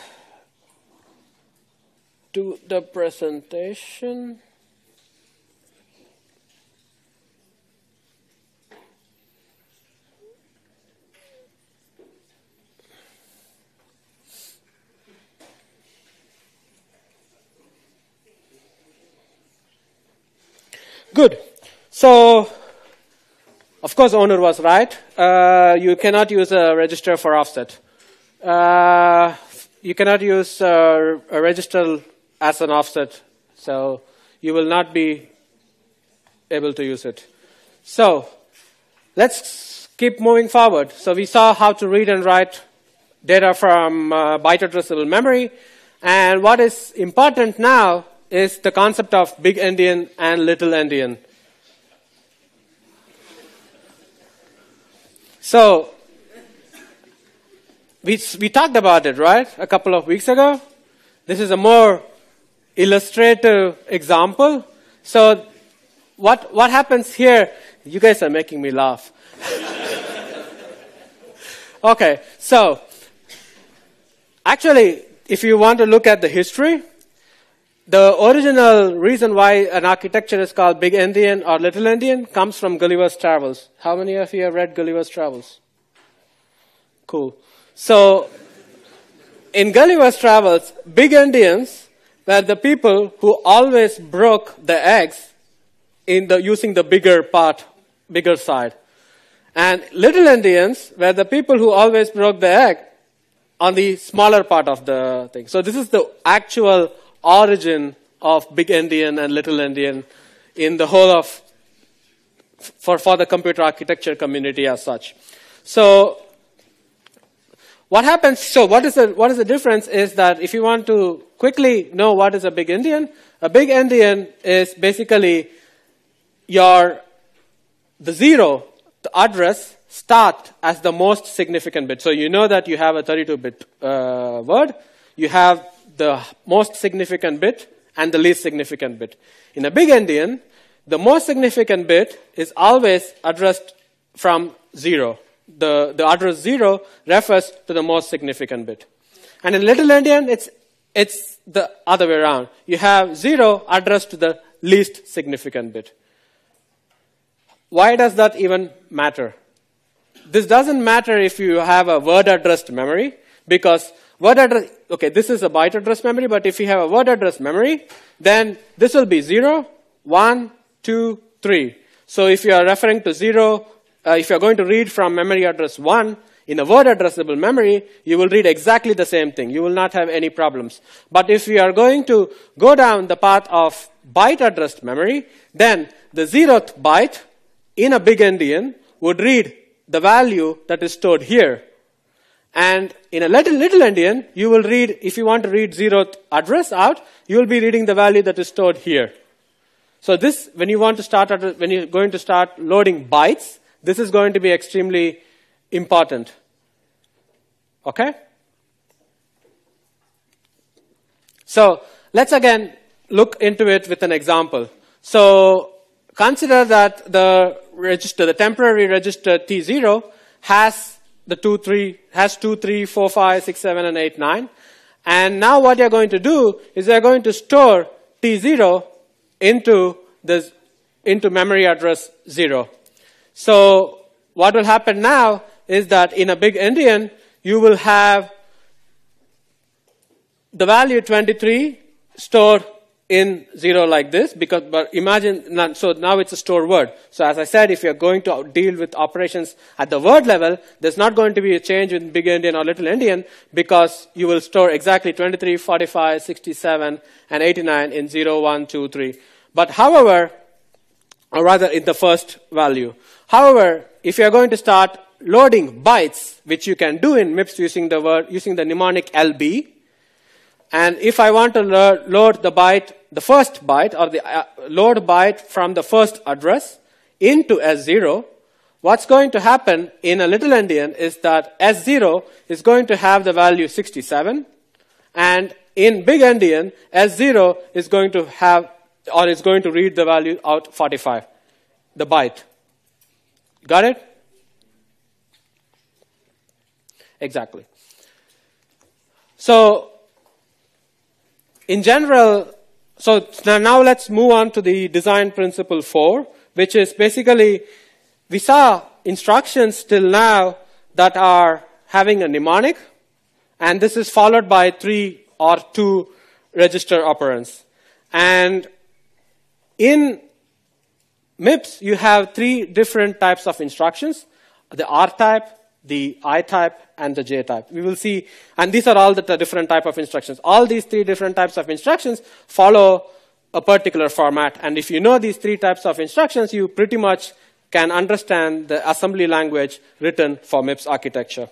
to the presentation. Good. So, of course, Onur was right. Uh, you cannot use a register for offset. Uh, you cannot use uh, a register as an offset, so you will not be able to use it. So, let's keep moving forward. So we saw how to read and write data from uh, byte addressable memory, and what is important now is the concept of big endian and little endian. So, we, we talked about it, right, a couple of weeks ago. This is a more illustrative example. So, what, what happens here? You guys are making me laugh. okay, so, actually, if you want to look at the history, the original reason why an architecture is called Big Endian or Little Endian comes from Gulliver's Travels. How many of you have read Gulliver's Travels? Cool. So, in Gulliver's Travels, Big Endians were the people who always broke the eggs in the, using the bigger part, bigger side. And Little Endians were the people who always broke the egg on the smaller part of the thing. So this is the actual origin of big endian and little endian in the whole of for, for the computer architecture community as such. So what happens, so what is, the, what is the difference is that if you want to quickly know what is a big endian, a big endian is basically your, the zero, the address start as the most significant bit. So you know that you have a 32-bit uh, word, you have the most significant bit and the least significant bit. In a big endian, the most significant bit is always addressed from 0. The, the address 0 refers to the most significant bit. And in Little Endian, it's, it's the other way around. You have 0 addressed to the least significant bit. Why does that even matter? This doesn't matter if you have a word addressed memory because word address, okay, this is a byte address memory, but if you have a word address memory, then this will be 0, 1, 2, 3. So if you are referring to 0, uh, if you're going to read from memory address 1 in a word addressable memory, you will read exactly the same thing. You will not have any problems. But if you are going to go down the path of byte addressed memory, then the zeroth byte in a big endian would read the value that is stored here. And in a little, little endian, you will read, if you want to read zeroth address out, you will be reading the value that is stored here. So this, when you want to start, when you're going to start loading bytes, this is going to be extremely important. Okay? So let's again look into it with an example. So consider that the register, the temporary register T0 has the 2, 3, has 2, 3, 4, 5, 6, 7, and 8, 9. And now what you're going to do is you're going to store T0 into this, into memory address 0. So what will happen now is that in a big endian, you will have the value 23 stored in 0 like this because but imagine so now it's a stored word. So as i said if you're going to deal with operations at the word level there's not going to be a change in big endian or little endian because you will store exactly 23 45 67 and 89 in 0 1 2 3 but however or rather in the first value however if you're going to start loading bytes which you can do in mips using the word using the mnemonic lb and if I want to load the byte, the first byte or the uh, load byte from the first address into S0, what's going to happen in a little endian is that S0 is going to have the value 67 and in big endian, S0 is going to have or is going to read the value out 45, the byte. Got it? Exactly. So in general, so now let's move on to the design principle four, which is basically we saw instructions till now that are having a mnemonic, and this is followed by three or two register operands. And in MIPS, you have three different types of instructions the R type, the I type, and the J type. We will see, and these are all the different type of instructions. All these three different types of instructions follow a particular format. And if you know these three types of instructions, you pretty much can understand the assembly language written for MIPS architecture.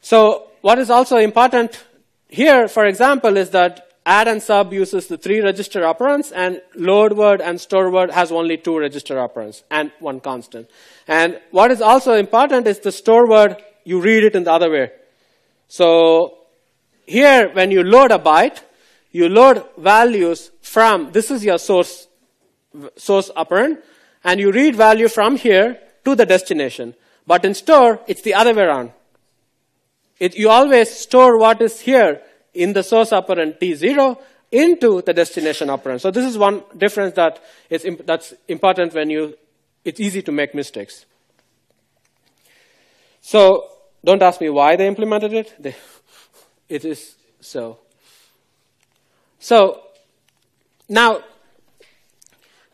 So what is also important here, for example, is that add and sub uses the three register operands and load word and store word has only two register operands and one constant. And what is also important is the store word, you read it in the other way. So here, when you load a byte, you load values from, this is your source, source operand, and you read value from here to the destination. But in store, it's the other way around. It, you always store what is here in the source operand T0 into the destination operand. So this is one difference that is imp that's important when you, it's easy to make mistakes. So don't ask me why they implemented it. They, it is so. So now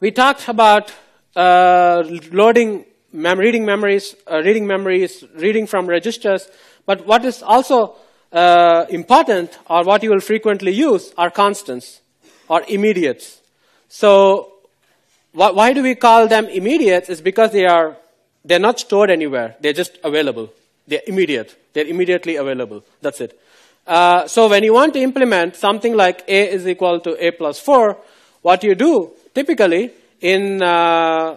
we talked about uh, loading, mem reading memories, uh, reading memories, reading from registers. But what is also uh, important or what you will frequently use are constants or immediates. So wh why do we call them immediates is because they are they're not stored anywhere. They're just available. They're immediate. They're immediately available. That's it. Uh, so when you want to implement something like a is equal to a plus 4, what you do typically in uh,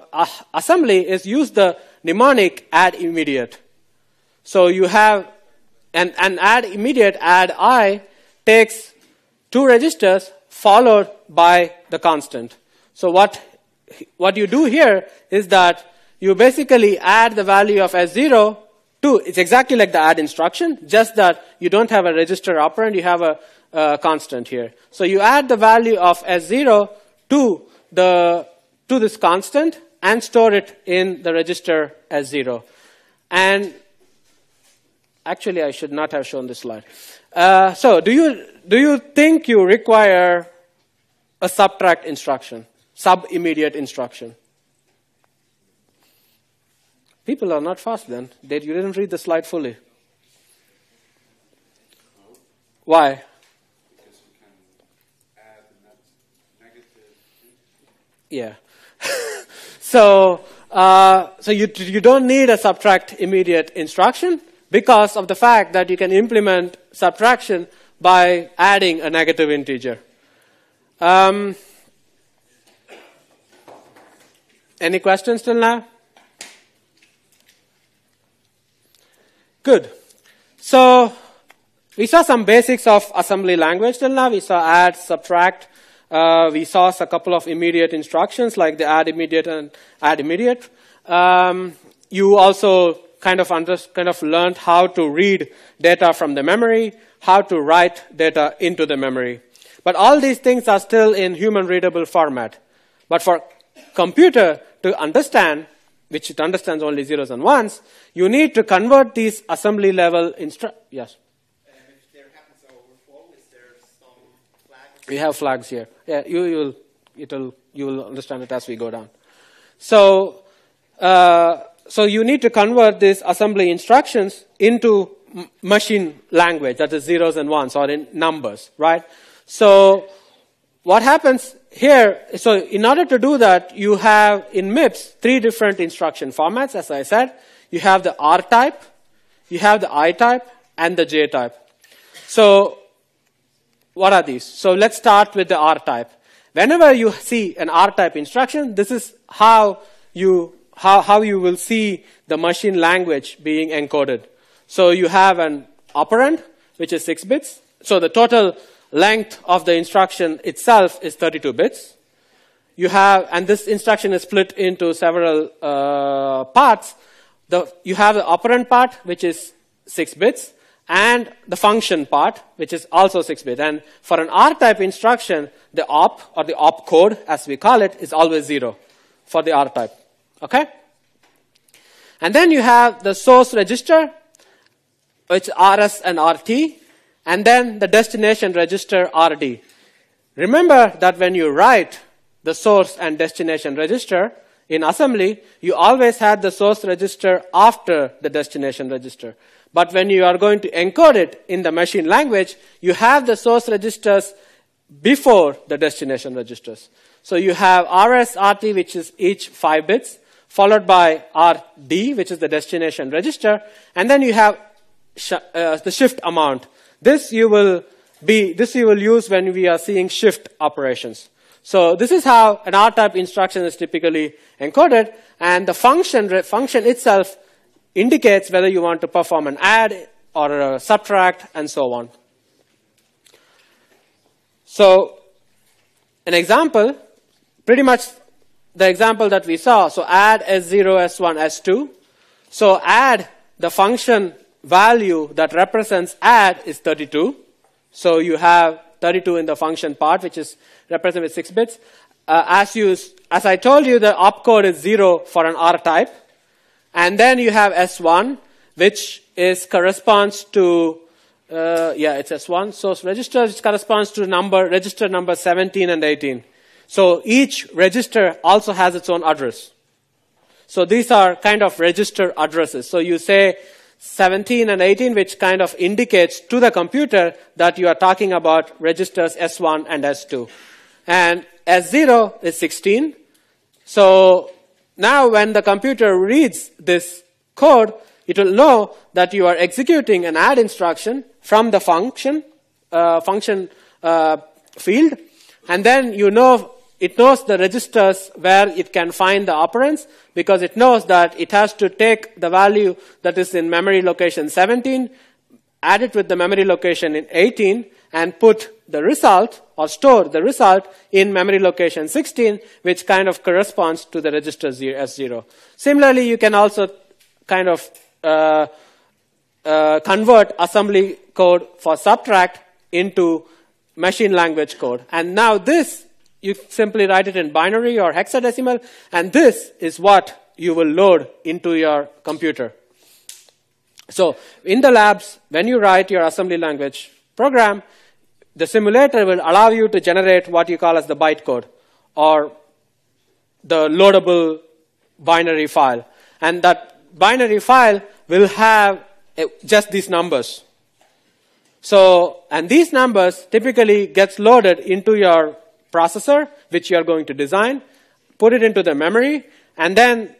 assembly is use the mnemonic add immediate. So you have and, add immediate add i takes two registers followed by the constant. So what, what you do here is that you basically add the value of S0 to, it's exactly like the add instruction, just that you don't have a register operand, you have a, a constant here. So you add the value of S0 to the, to this constant and store it in the register S0. And actually, I should not have shown this slide. Uh, so do you, do you think you require a subtract instruction, sub-immediate instruction? People are not fast then. They, you didn't read the slide fully. Why? Yeah. so, uh, so you, you don't need a subtract immediate instruction because of the fact that you can implement subtraction by adding a negative integer. Um, any questions till now? Good. So we saw some basics of assembly language till now. We saw add, subtract. Uh, we saw a couple of immediate instructions like the add immediate and add immediate. Um, you also kind of under, kind of learned how to read data from the memory, how to write data into the memory. But all these things are still in human readable format. But for computer to understand, which it understands only zeros and ones, you need to convert these assembly level instru- yes. We have flags here. Yeah, you will it'll you will understand it as we go down. So uh, so you need to convert these assembly instructions into machine language, that is zeros and ones, or in numbers, right? So what happens here, so in order to do that, you have in MIPS three different instruction formats, as I said. You have the R type, you have the I type, and the J type. So what are these? So let's start with the R type. Whenever you see an R type instruction, this is how you, how, how you will see the machine language being encoded. So you have an operand, which is 6 bits. So the total length of the instruction itself is 32 bits. You have, and this instruction is split into several uh, parts. The, you have the operand part, which is 6 bits, and the function part, which is also 6 bits. And for an R-type instruction, the op, or the op code, as we call it, is always 0 for the R-type. Okay? And then you have the source register, which RS and RT, and then the destination register RD. Remember that when you write the source and destination register in assembly, you always had the source register after the destination register. But when you are going to encode it in the machine language, you have the source registers before the destination registers. So you have RS, RT, which is each 5 bits, followed by RD, which is the destination register, and then you have sh- uh, the shift amount. This you will be, this you will use when we are seeing shift operations. So this is how an R-type instruction is typically encoded, and the function, function itself indicates whether you want to perform an add or a subtract and so on. So an example, pretty much the example that we saw. So add S0, S1, S2. So add the function value that represents add is 32. So you have 32 in the function part, which is represented with 6 bits. Uh, as, you, as I told you, the opcode is 0 for an R type. And then you have S1, which is corresponds to, uh, yeah, it's S1. So register which corresponds to number, register number 17 and 18. So each register also has its own address. So these are kind of register addresses. So you say 17 and 18, which kind of indicates to the computer that you are talking about registers S1 and S2. And S0 is 16. So now when the computer reads this code, it will know that you are executing an add instruction from the function, uh, function uh, field, and then you know it knows the registers where it can find the operands because it knows that it has to take the value that is in memory location 17, add it with the memory location in 18, and put the result or store the result in memory location 16, which kind of corresponds to the register S0. Similarly, you can also kind of uh, uh, convert assembly code for subtract into machine language code. And now this, you simply write it in binary or hexadecimal, and this is what you will load into your computer. So in the labs, when you write your assembly language program, the simulator will allow you to generate what you call as the bytecode or the loadable binary file. And that binary file will have uh, just these numbers. So, and these numbers typically gets loaded into your processor, which you are going to design, put it into the memory, and then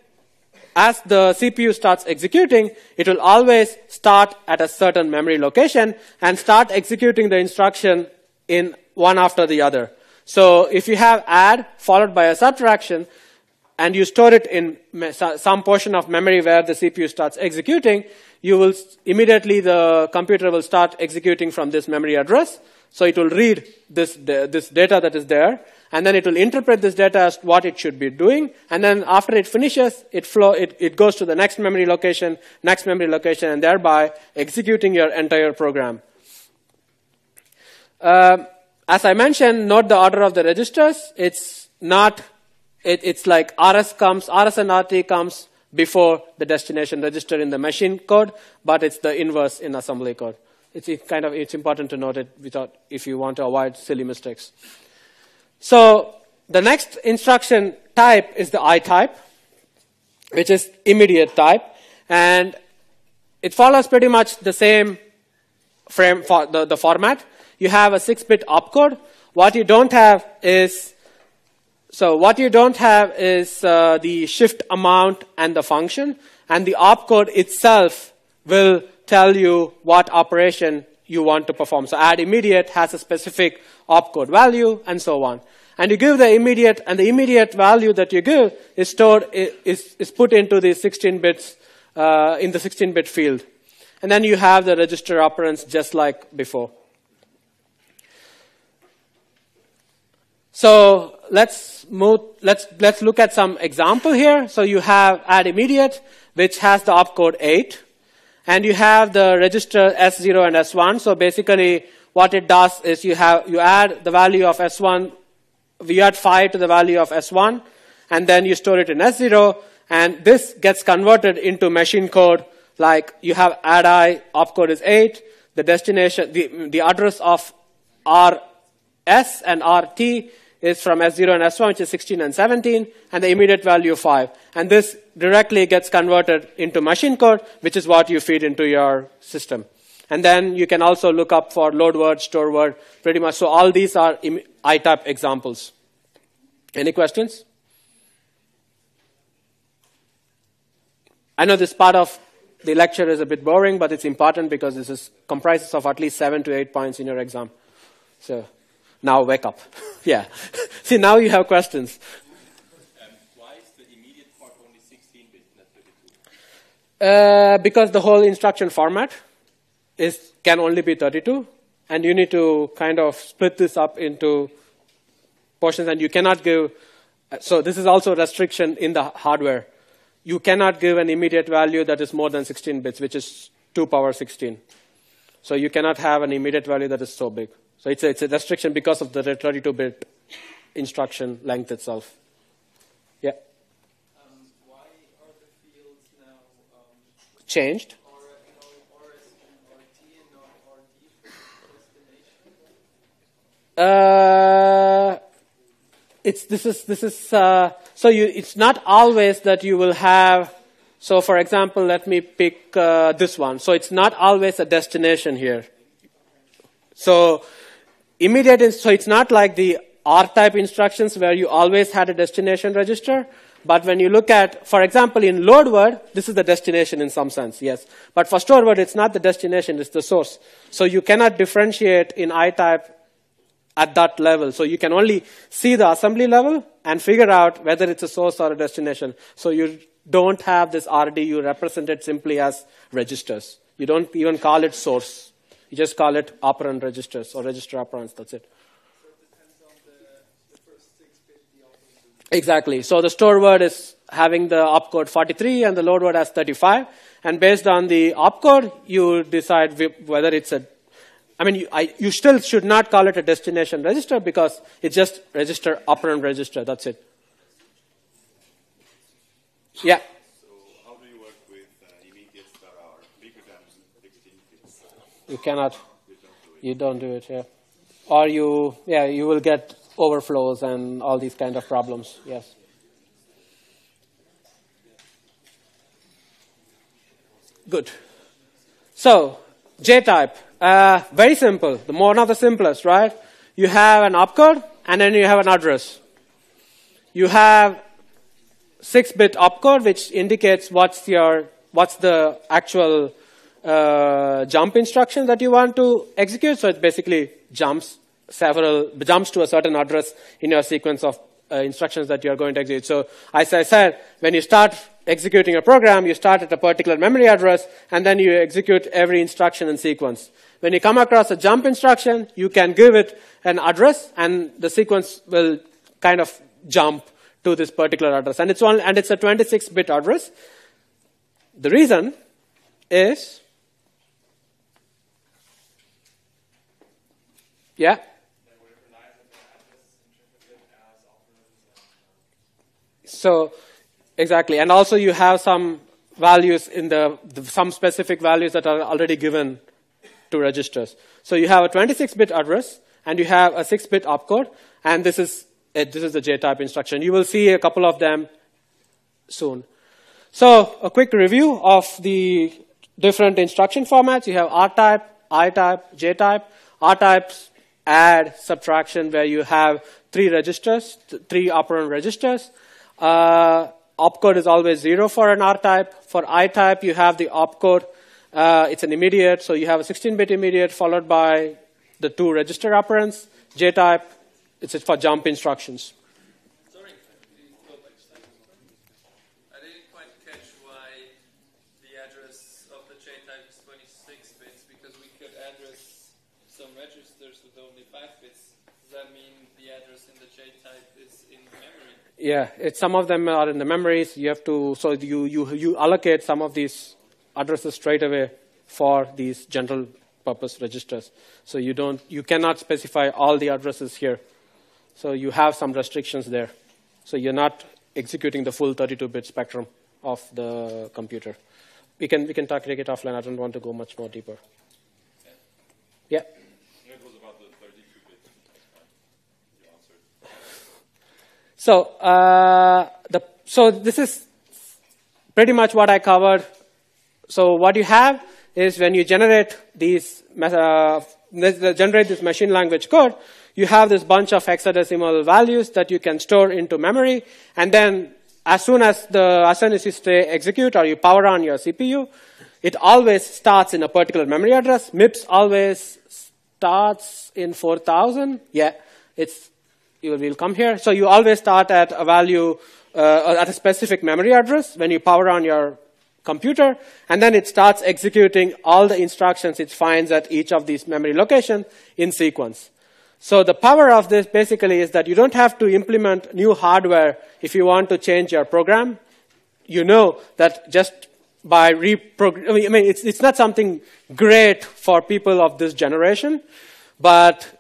as the CPU starts executing, it will always start at a certain memory location and start executing the instruction in one after the other. So if you have add followed by a subtraction, and you store it in some portion of memory where the CPU starts executing, you will immediately the computer will start executing from this memory address. So it will read this, this data that is there, and then it will interpret this data as what it should be doing, and then after it finishes, it, flow, it, it goes to the next memory location, next memory location, and thereby executing your entire program. Uh, as I mentioned, note the order of the registers. It's not, it, it's like RS comes, RS and RT comes before the destination register in the machine code, but it's the inverse in assembly code. It's kind of it's important to note it without if you want to avoid silly mistakes. So the next instruction type is the I type, which is immediate type, and it follows pretty much the same frame for the, the format. You have a six-bit opcode. What you don't have is so what you don't have is uh, the shift amount and the function, and the opcode itself will tell you what operation you want to perform. So add immediate has a specific opcode value, and so on. And you give the immediate, and the immediate value that you give is stored, is, is put into the 16 bits, uh, in the 16 bit field. And then you have the register operands just like before. So let's move, let's, let's look at some example here. So you have add immediate, which has the opcode 8. And you have the register S0 and S1. So basically what it does is you have, you add the value of S1, you add 5 to the value of S1, and then you store it in S0, and this gets converted into machine code like you have add i, opcode is 8, the destination, the, the address of RS and RT is from S0 and S1, which is 16 and 17, and the immediate value 5. And this directly gets converted into machine code, which is what you feed into your system. And then you can also look up for load word, store word, pretty much. So all these are I-type examples. Any questions? I know this part of the lecture is a bit boring, but it's important because this is comprises of at least seven to eight points in your exam. So now wake up. yeah. See, now you have questions.
Why is the immediate part only 16 bit, not
32? Uh, because the whole instruction format is can only be 32, and you need to kind of split this up into portions, and you cannot give. So this is also a restriction in the hardware. You cannot give an immediate value that is more than 16 bits, which is 2 power 16. So you cannot have an immediate value that is so big. So it's a, it's a restriction because of the 32-bit instruction length itself. Yeah.
Um, why are the fields now um,
changed? Uh, it's this is this is uh, so you it's not always that you will have so for example let me pick uh, this one so it's not always a destination here so Immediate, so it's not like the R-type instructions where you always had a destination register. But when you look at, for example, in load word, this is the destination in some sense, yes. But for store word, it's not the destination, it's the source. So you cannot differentiate in I-type at that level. So you can only see the assembly level and figure out whether it's a source or a destination. So you don't have this RD, you represent it simply as registers. You don't even call it source. You just call it operand registers or register operands. That's it. Exactly. So the store word is having the opcode 43 and the load word has 35. And based on the opcode, you decide whether it's a I mean, you, I, you, still should not call it a destination register because it's just register, operand register. That's it. Yeah.
You
cannot,
You don't do it.
yeah. Or you, yeah, you will get overflows and all these kind of problems, yes. Good. So, J-type, uh, very simple, the more, not the simplest, right? You have an opcode and then you have an address. You have 6-bit opcode, which indicates what's your what's the actual uh, jump instruction that you want to execute. So it basically jumps several jumps to a certain address in your sequence of uh, instructions that you are going to execute. So as I said, when you start executing a program, you start at a particular memory address, and then you execute every instruction in sequence. When you come across a jump instruction, you can give it an address, and the sequence will kind of jump to this particular address. And it's, one, and it's a 26-bit address. The reason is, yeah, So, exactly. And also you have some values in the, the, some specific values that are already given to registers. So you have a 26-bit address and you have a 6-bit opcode and this is, it, this is the JType instruction. You will see a couple of them soon. So a quick review of the different instruction formats. You have R-type, I-type, J-type. R-types add subtraction where you have three registers, th- three operand registers. Uh, opcode is always zero for an R type. For I type, you have the opcode. Uh, it's an immediate, so you have a 16-bit immediate followed by the two register operands. J type, it's for jump instructions.
Sorry, I didn't quite catch why the address of the J-type is 26 bits because we could address some registers with only 5 bits. Does that mean the address in the J-type is in memory?
Yeah, some of them are in the memories. You have to, so you, you, you allocate some of these addresses straight away for these general purpose registers. So you don't, you cannot specify all the addresses here. So you have some restrictions there. So you're not executing the full 32-bit spectrum of the computer. We can, we can talk, it offline. I don't want to go much more deeper. Yeah.
It was about the 32 bit. You answered.
So, uh, the, so this is pretty much what I covered. So what you have is when you generate these, uh, generate this machine language code, you have this bunch of hexadecimal values that you can store into memory, and then as soon as the as soon as you execute or you power on your CPU, it always starts in a particular memory address. MIPS always starts in 4000. Yeah, it's you will come here. So you always start at a value uh, at a specific memory address when you power on your computer, and then it starts executing all the instructions it finds at each of these memory locations in sequence. So the power of this basically is that you don't have to implement new hardware if you want to change your program. You know that just by reprogramming, I mean, it's, it's not something great for people of this generation, but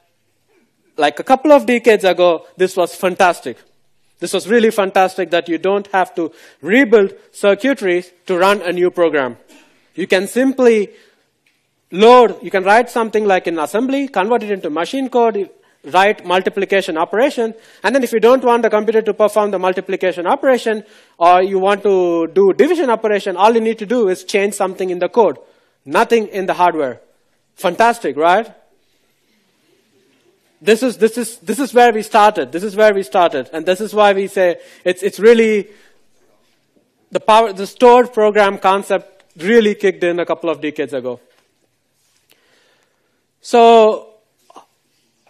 like a couple of decades ago, this was fantastic. This was really fantastic that you don't have to rebuild circuitry to run a new program. You can simply load, you can write something like in assembly, convert it into machine code, write multiplication operation, and then if you don't want the computer to perform the multiplication operation, or you want to do division operation, all you need to do is change something in the code. Nothing in the hardware. Fantastic, right? This is, this is, this is where we started. This is where we started. And this is why we say it's, it's really the power, the stored program concept really kicked in a couple of decades ago. So,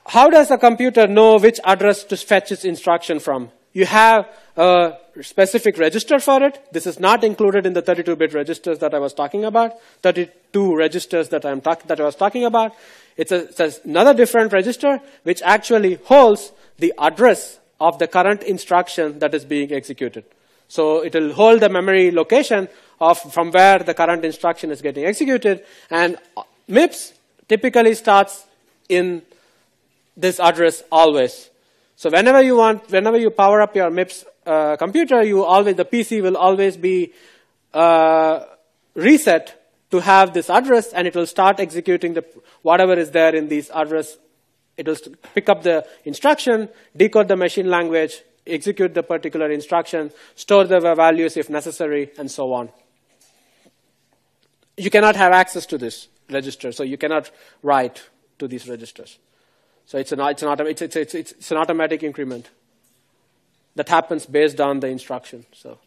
how does a computer know which address to fetch its instruction from? You have a specific register for it. This is not included in the 32-bit registers that I was talking about. 32 registers that I'm talk- that I was talking about. It's, a, it's another different register which actually holds the address of the current instruction that is being executed. So it will hold the memory location of from where the current instruction is getting executed, and MIPS typically starts in this address always. So whenever you want, whenever you power up your MIPS uh, computer, you always the PC will always be uh, reset to have this address, and it will start executing the whatever is there in these address. It will pick up the instruction, decode the machine language, execute the particular instruction, store the values if necessary, and so on. You cannot have access to this register, so you cannot write to these registers. So it's an, it's an, it's, it's, it's, it's an automatic increment that happens based on the instruction. So,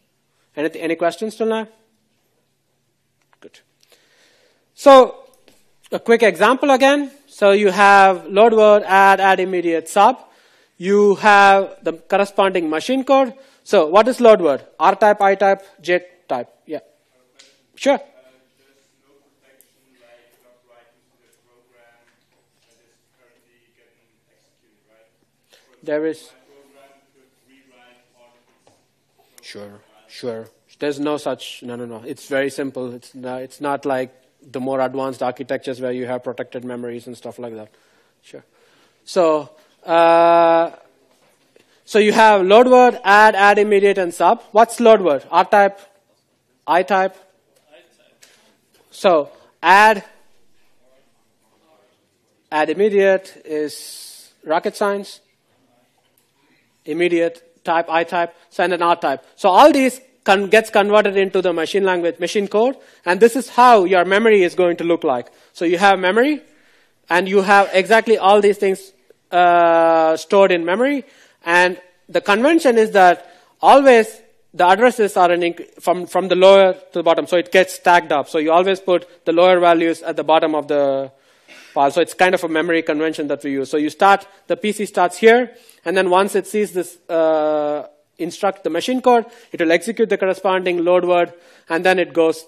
any, any questions till now? Good. So, a quick example again. So you have load word, add, add immediate sub. You have the corresponding machine code. So what is load word? R type, I type, J type. Yeah. Sure. There is. Sure, sure. There's no such. No, no, no. It's very simple. It's not, it's not like the more advanced architectures where you have protected memories and stuff like that. Sure. So, uh, so you have load word, add, add immediate, and sub. What's load word? R type, I type. So add, add immediate is rocket science. Immediate type, I type, so and an R type. So all these con- gets converted into the machine language, machine code, and this is how your memory is going to look like. So you have memory, and you have exactly all these things uh, stored in memory, and the convention is that always the addresses are in inc- from, from the lower to the bottom, so it gets stacked up. So you always put the lower values at the bottom of the file. So it's kind of a memory convention that we use. So you start, the PC starts here, and then once it sees this uh, instruct the machine code, it will execute the corresponding load word, and then it goes,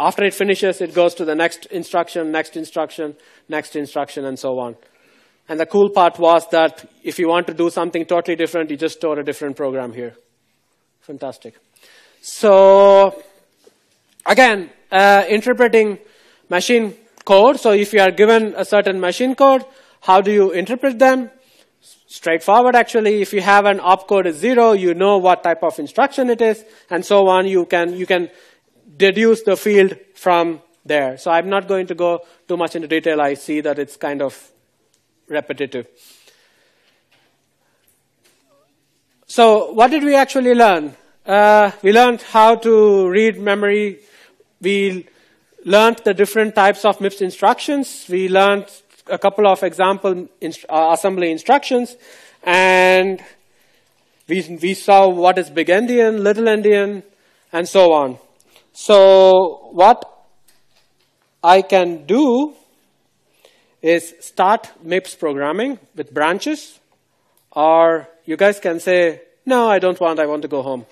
after it finishes, it goes to the next instruction, next instruction, next instruction, and so on. And the cool part was that if you want to do something totally different, you just store a different program here. Fantastic. So, again, uh, interpreting machine code. So, if you are given a certain machine code, how do you interpret them? Straightforward, actually. If you have an opcode is zero, you know what type of instruction it is, and so on. You can you can deduce the field from there. So, I'm not going to go too much into detail. I see that it's kind of repetitive. So, what did we actually learn? Uh, we learned how to read memory. We learned the different types of MIPS instructions. We learned a couple of example inst- uh, assembly instructions, and we, we saw what is big endian, little endian, and so on. So, what I can do is start MIPS programming with branches, or you guys can say, no, I don't want, I want to go home.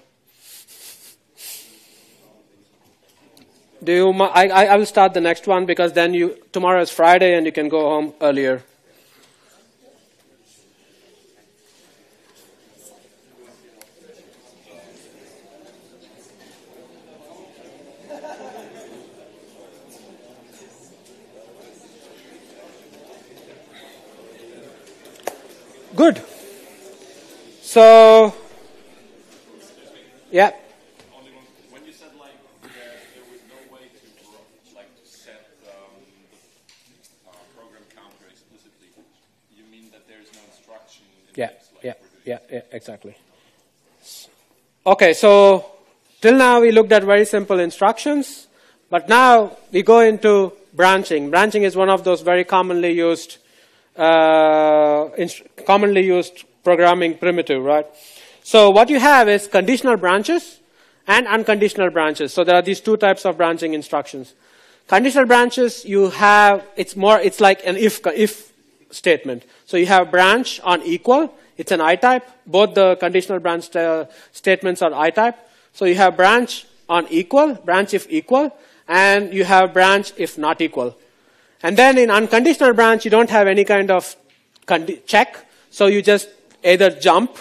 Do you, I, I will start the next one because then you, tomorrow is Friday and you can go home earlier. Good. So, yeah.
Only one. When you said like there, there was no way to ro- like to set um, the uh, program counter explicitly, you mean that there is no instruction in
Yeah, yeah, yeah, yeah, exactly. Okay, so till now we looked at very simple instructions, but now we go into branching. Branching is one of those very commonly used, uh, commonly used programming primitive, right? So what you have is conditional branches and unconditional branches. So there are these two types of branching instructions. Conditional branches, you have, it's more, it's like an if, if statement. So you have branch on equal, it's an I type. Both the conditional branch uh, statements are I type. So you have branch on equal, branch if equal, and you have branch if not equal. And then in unconditional branch, you don't have any kind of check. So you just either jump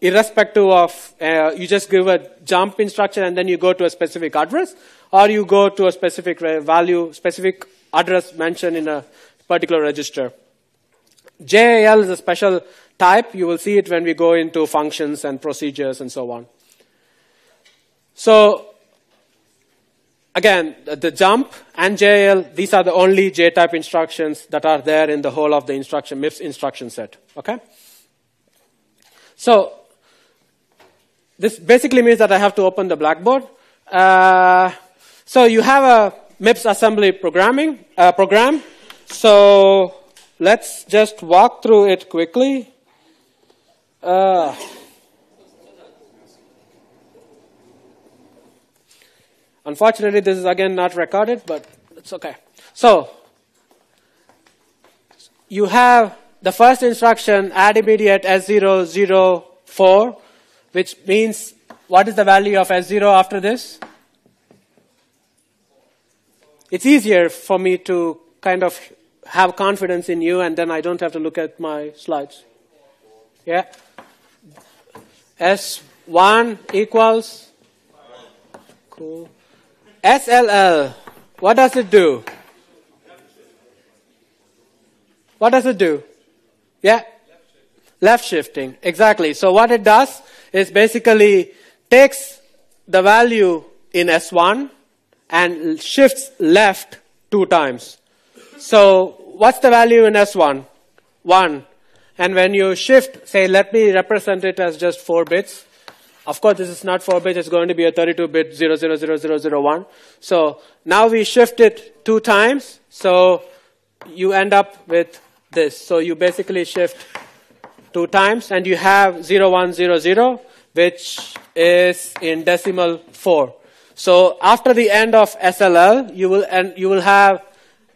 irrespective of, uh, you just give a jump instruction and then you go to a specific address, or you go to a specific value, specific address mentioned in a particular register. JAL is a special type. You will see it when we go into functions and procedures and so on. So, again, the, jump and JAL, these are the only J-type instructions that are there in the whole of the instruction, MIPS instruction set. Okay? So, this basically means that I have to open the blackboard. Uh, so you have a MIPS assembly programming uh, program. So let's just walk through it quickly. Uh, unfortunately, this is again not recorded, but it's okay. So you have the first instruction add immediate S004, which means what is the value of S0 after this? It's easier for me to kind of have confidence in you and then I don't have to look at my slides. Yeah? S1 equals? Cool. SLL, what does it do? What does it do? Yeah? Left shifting, exactly. So what it does is basically takes the value in S1 and shifts left two times. So what's the value in S1? 1. And when you shift, say, let me represent it as just 4 bits. Of course, this is not 4 bits, it's going to be a 32 bit 000001. So now we shift it two times, so you end up with this. So you basically shift two times, and you have 0100, which is in decimal 4. So after the end of SLL, you will, end, you will have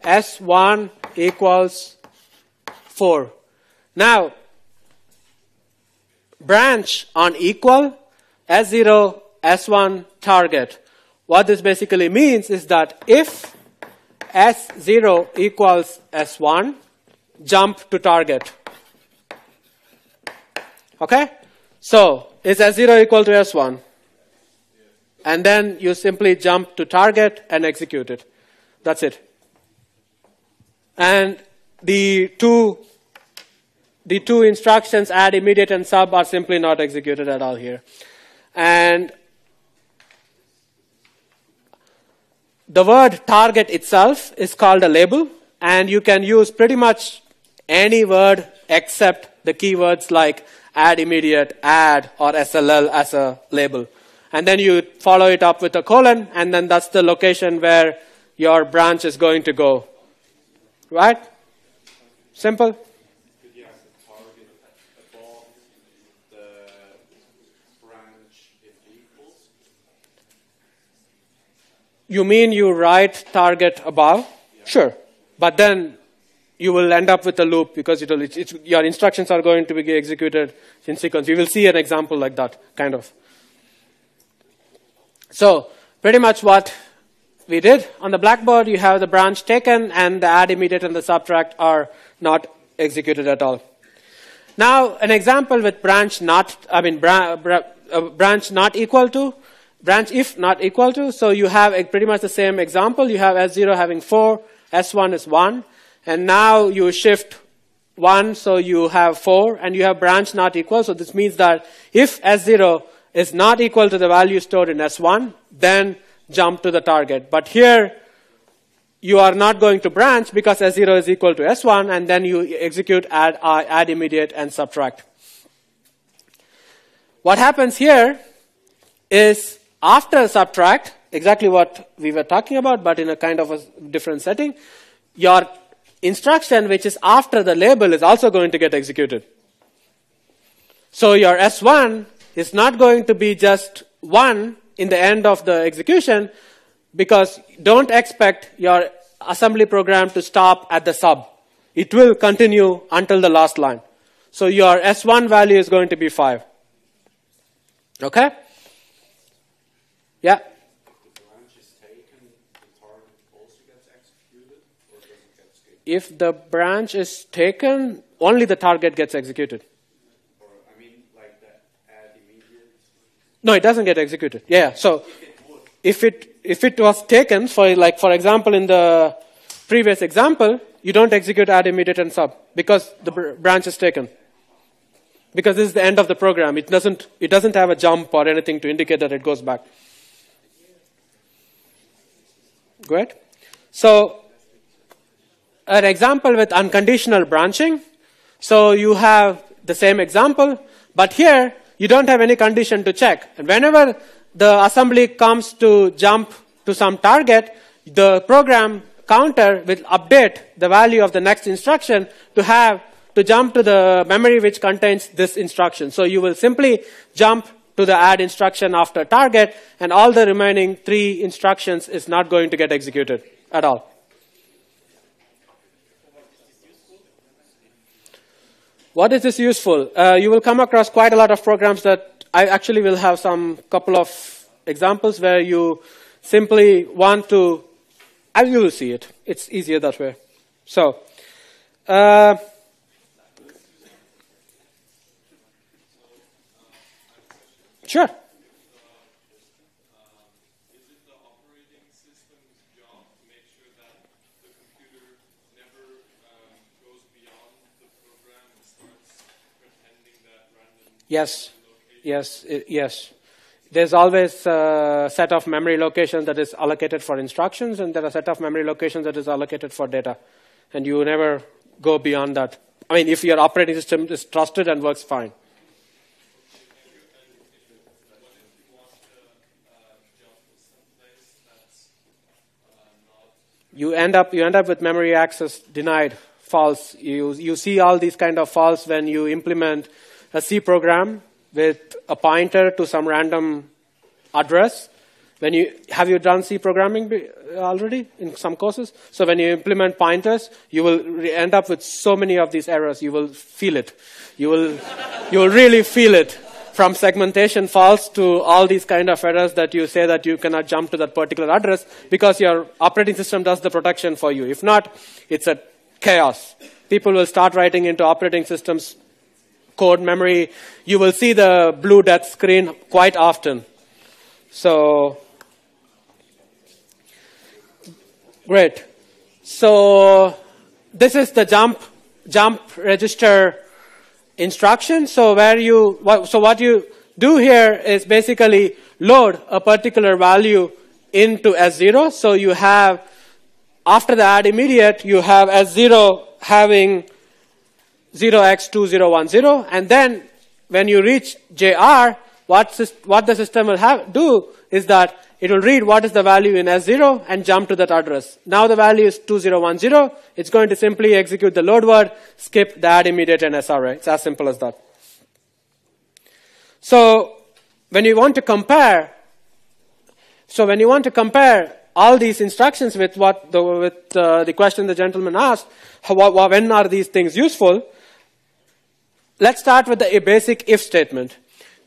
S1 equals 4. Now, branch on equal S0, S1 target. What this basically means is that if S0 equals S1, jump to target. Okay? So, is S0 equal to S1? And then you simply jump to target and execute it. That's it. And the two, the two instructions add immediate and sub are simply not executed at all here. And the word target itself is called a label, and you can use pretty much any word except the keywords like add immediate, add, or SLL as a label. And then you follow it up with a colon, and then that's the location where your branch is going to go. Right? Simple?
You have the target above the branch if equals?
You mean you write target above? Sure. But then you will end up with a loop because it'll, it's, it's, your instructions are going to be executed in sequence. You will see an example like that, kind of. So, pretty much what we did on the blackboard, you have the branch taken and the add immediate and the subtract are not executed at all. Now, an example with branch not, I mean, bra, bra, uh, branch not equal to, branch if not equal to. So you have a, pretty much the same example. You have S0 having 4, S1 is 1, and now you shift 1, so you have 4, and you have branch not equal. So this means that if S0 is not equal to the value stored in S1, then jump to the target. But here, you are not going to branch because S0 is equal to S1, and then you execute add, uh, add immediate and subtract. What happens here is after subtract, exactly what we were talking about, but in a kind of a different setting, your instruction which is after the label is also going to get executed. So your S1 is not going to be just 1 in the end of the execution because don't expect your assembly program to stop at the sub. It will continue until the last line. So your S1 value is going to be 5. Okay? Yeah? If the branch is taken, only the target gets executed.
Or, I mean, like the
No, it doesn't get executed. Yeah. So if it if it was taken for like for example in the previous example, you don't execute add immediate and sub because the br- branch is taken. Because this is the end of the program. It doesn't it doesn't have a jump or anything to indicate that it goes back. Ahead. So an example with unconditional branching. So you have the same example, but here you don't have any condition to check. And whenever the assembly comes to jump to some target, the program counter will update the value of the next instruction to have to jump to the memory which contains this instruction. So you will simply jump to the add instruction after target and all the remaining three instructions is not going to get executed at all. What is this useful? Uh, you will come across quite a lot of programs that I actually will have some couple of examples where you simply want to, and you will see it. It's easier that way. So, uh, sure.
Is it the operating system's job to make sure that the computer never um, goes beyond the program and starts pretending that random
Yes. Yes. yes. There's always a set of memory locations that is allocated for instructions, and there are a set of memory locations that is allocated for data. And you never go beyond that. I mean, if your operating system is trusted and works fine. You end up you end up with memory access denied, false. You you see all these kind of false when you implement a C program with a pointer to some random address. When you have you done C programming uh, already in some courses? So when you implement pointers, you will end up with so many of these errors. You will feel it. You will you will really feel it from segmentation faults to all these kind of errors that you say that you cannot jump to that particular address because your operating system does the protection for you. If not, it's a chaos. People will start writing into operating systems code memory. You will see the blue death screen quite often. So, great. So, this is the jump jump register instruction. So where you, so what you do here is basically load a particular value into S0. So you have, after the add immediate, you have S0 having 0x2010, and then when you reach JR, what, what the system will have, do is that it will read what is the value in S0 and jump to that address. Now the value is 2010. It's going to simply execute the load word, skip the add immediate and SRA. It's as simple as that. So when you want to compare, so when you want to compare all these instructions with what the, with uh, the question the gentleman asked, how, when are these things useful? Let's start with the a basic if statement.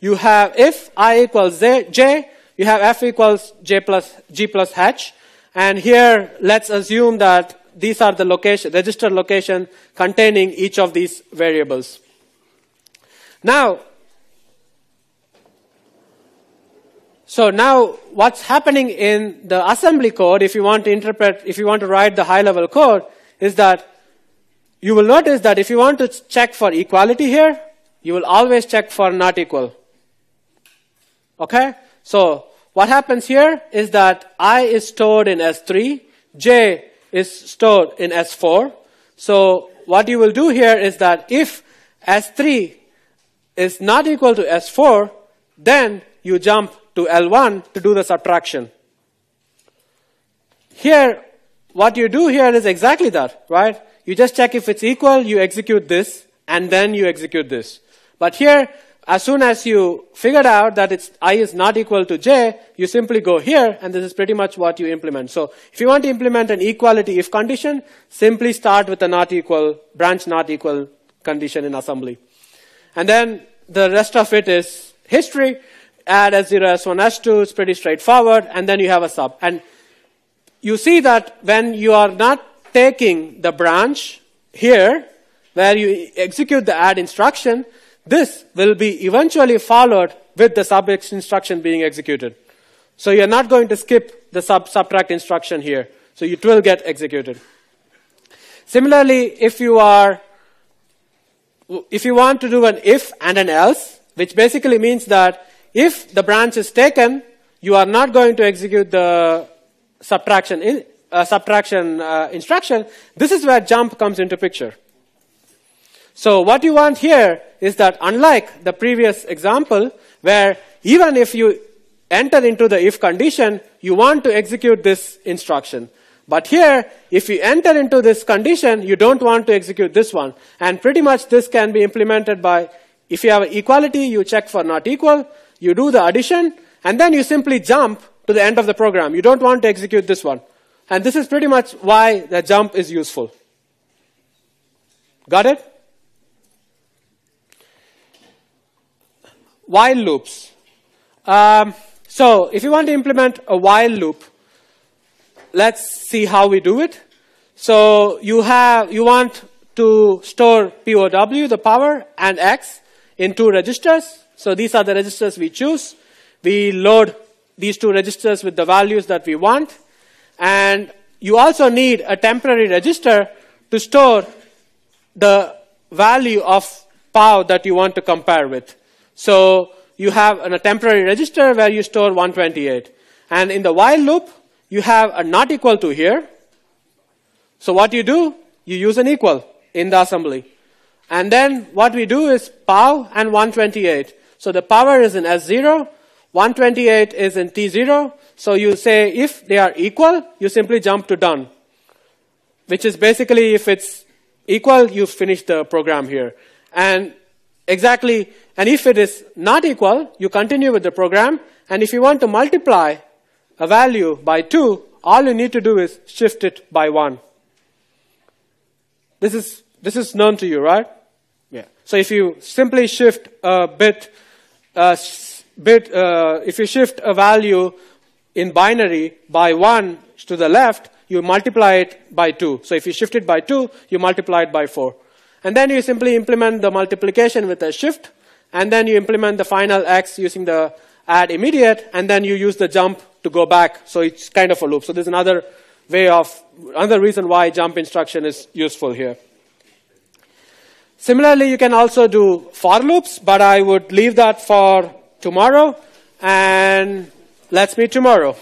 You have if i equals j, you have f equals j plus g plus h, and here let's assume that these are the location, register location containing each of these variables. Now, so now what's happening in the assembly code, if you want to interpret, if you want to write the high level code, is that you will notice that if you want to check for equality here, you will always check for not equal. Okay? So, what happens here is that I is stored in S3, J is stored in S4. So, what you will do here is that if S3 is not equal to S4, then you jump to L1 to do the subtraction. Here, what you do here is exactly that, right? You just check if it's equal, you execute this, and then you execute this. But here, as soon as you figured out that it's i is not equal to j, you simply go here, and this is pretty much what you implement. So, if you want to implement an equality if condition, simply start with a not equal, branch not equal condition in assembly. And then the rest of it is history. Add S0, S1, S2, it's pretty straightforward, and then you have a sub. And you see that when you are not taking the branch here, where you execute the add instruction, this will be eventually followed with the sub instruction being executed. So you're not going to skip the sub subtract instruction here. So it will get executed. Similarly, if you are if you want to do an if and an else, which basically means that if the branch is taken, you are not going to execute the subtraction uh, subtraction uh, instruction. This is where jump comes into picture. So what you want here is that unlike the previous example, where even if you enter into the if condition, you want to execute this instruction. But here, if you enter into this condition, you don't want to execute this one. And pretty much this can be implemented by, if you have equality, you check for not equal, you do the addition, and then you simply jump to the end of the program. You don't want to execute this one. And this is pretty much why the jump is useful. Got it? While loops. Um, so if you want to implement a while loop, let's see how we do it. So you have, you want to store POW, the power, and X in two registers. So these are the registers we choose. We load these two registers with the values that we want. And you also need a temporary register to store the value of POW that you want to compare with. So you have a temporary register where you store 128. And in the while loop, you have a not equal to here. So what you do, you use an equal in the assembly. And then what we do is POW and 128. So the power is in S0, 128 is in T0. So you say if they are equal, you simply jump to done. Which is basically if it's equal, you finish the program here. And exactly, and if it is not equal, you continue with the program. And if you want to multiply a value by 2, all you need to do is shift it by 1. This is, this is known to you, right? Yeah. So if you simply shift a bit, uh, bit uh, if you shift a value in binary by 1 to the left, you multiply it by 2. So if you shift it by 2, you multiply it by 4. And then you simply implement the multiplication with a shift, and then you implement the final x using the add immediate, and then you use the jump to go back. So it's kind of a loop. So there's another way of, another reason why jump instruction is useful here. Similarly, you can also do for loops, but I would leave that for tomorrow, and let's meet tomorrow.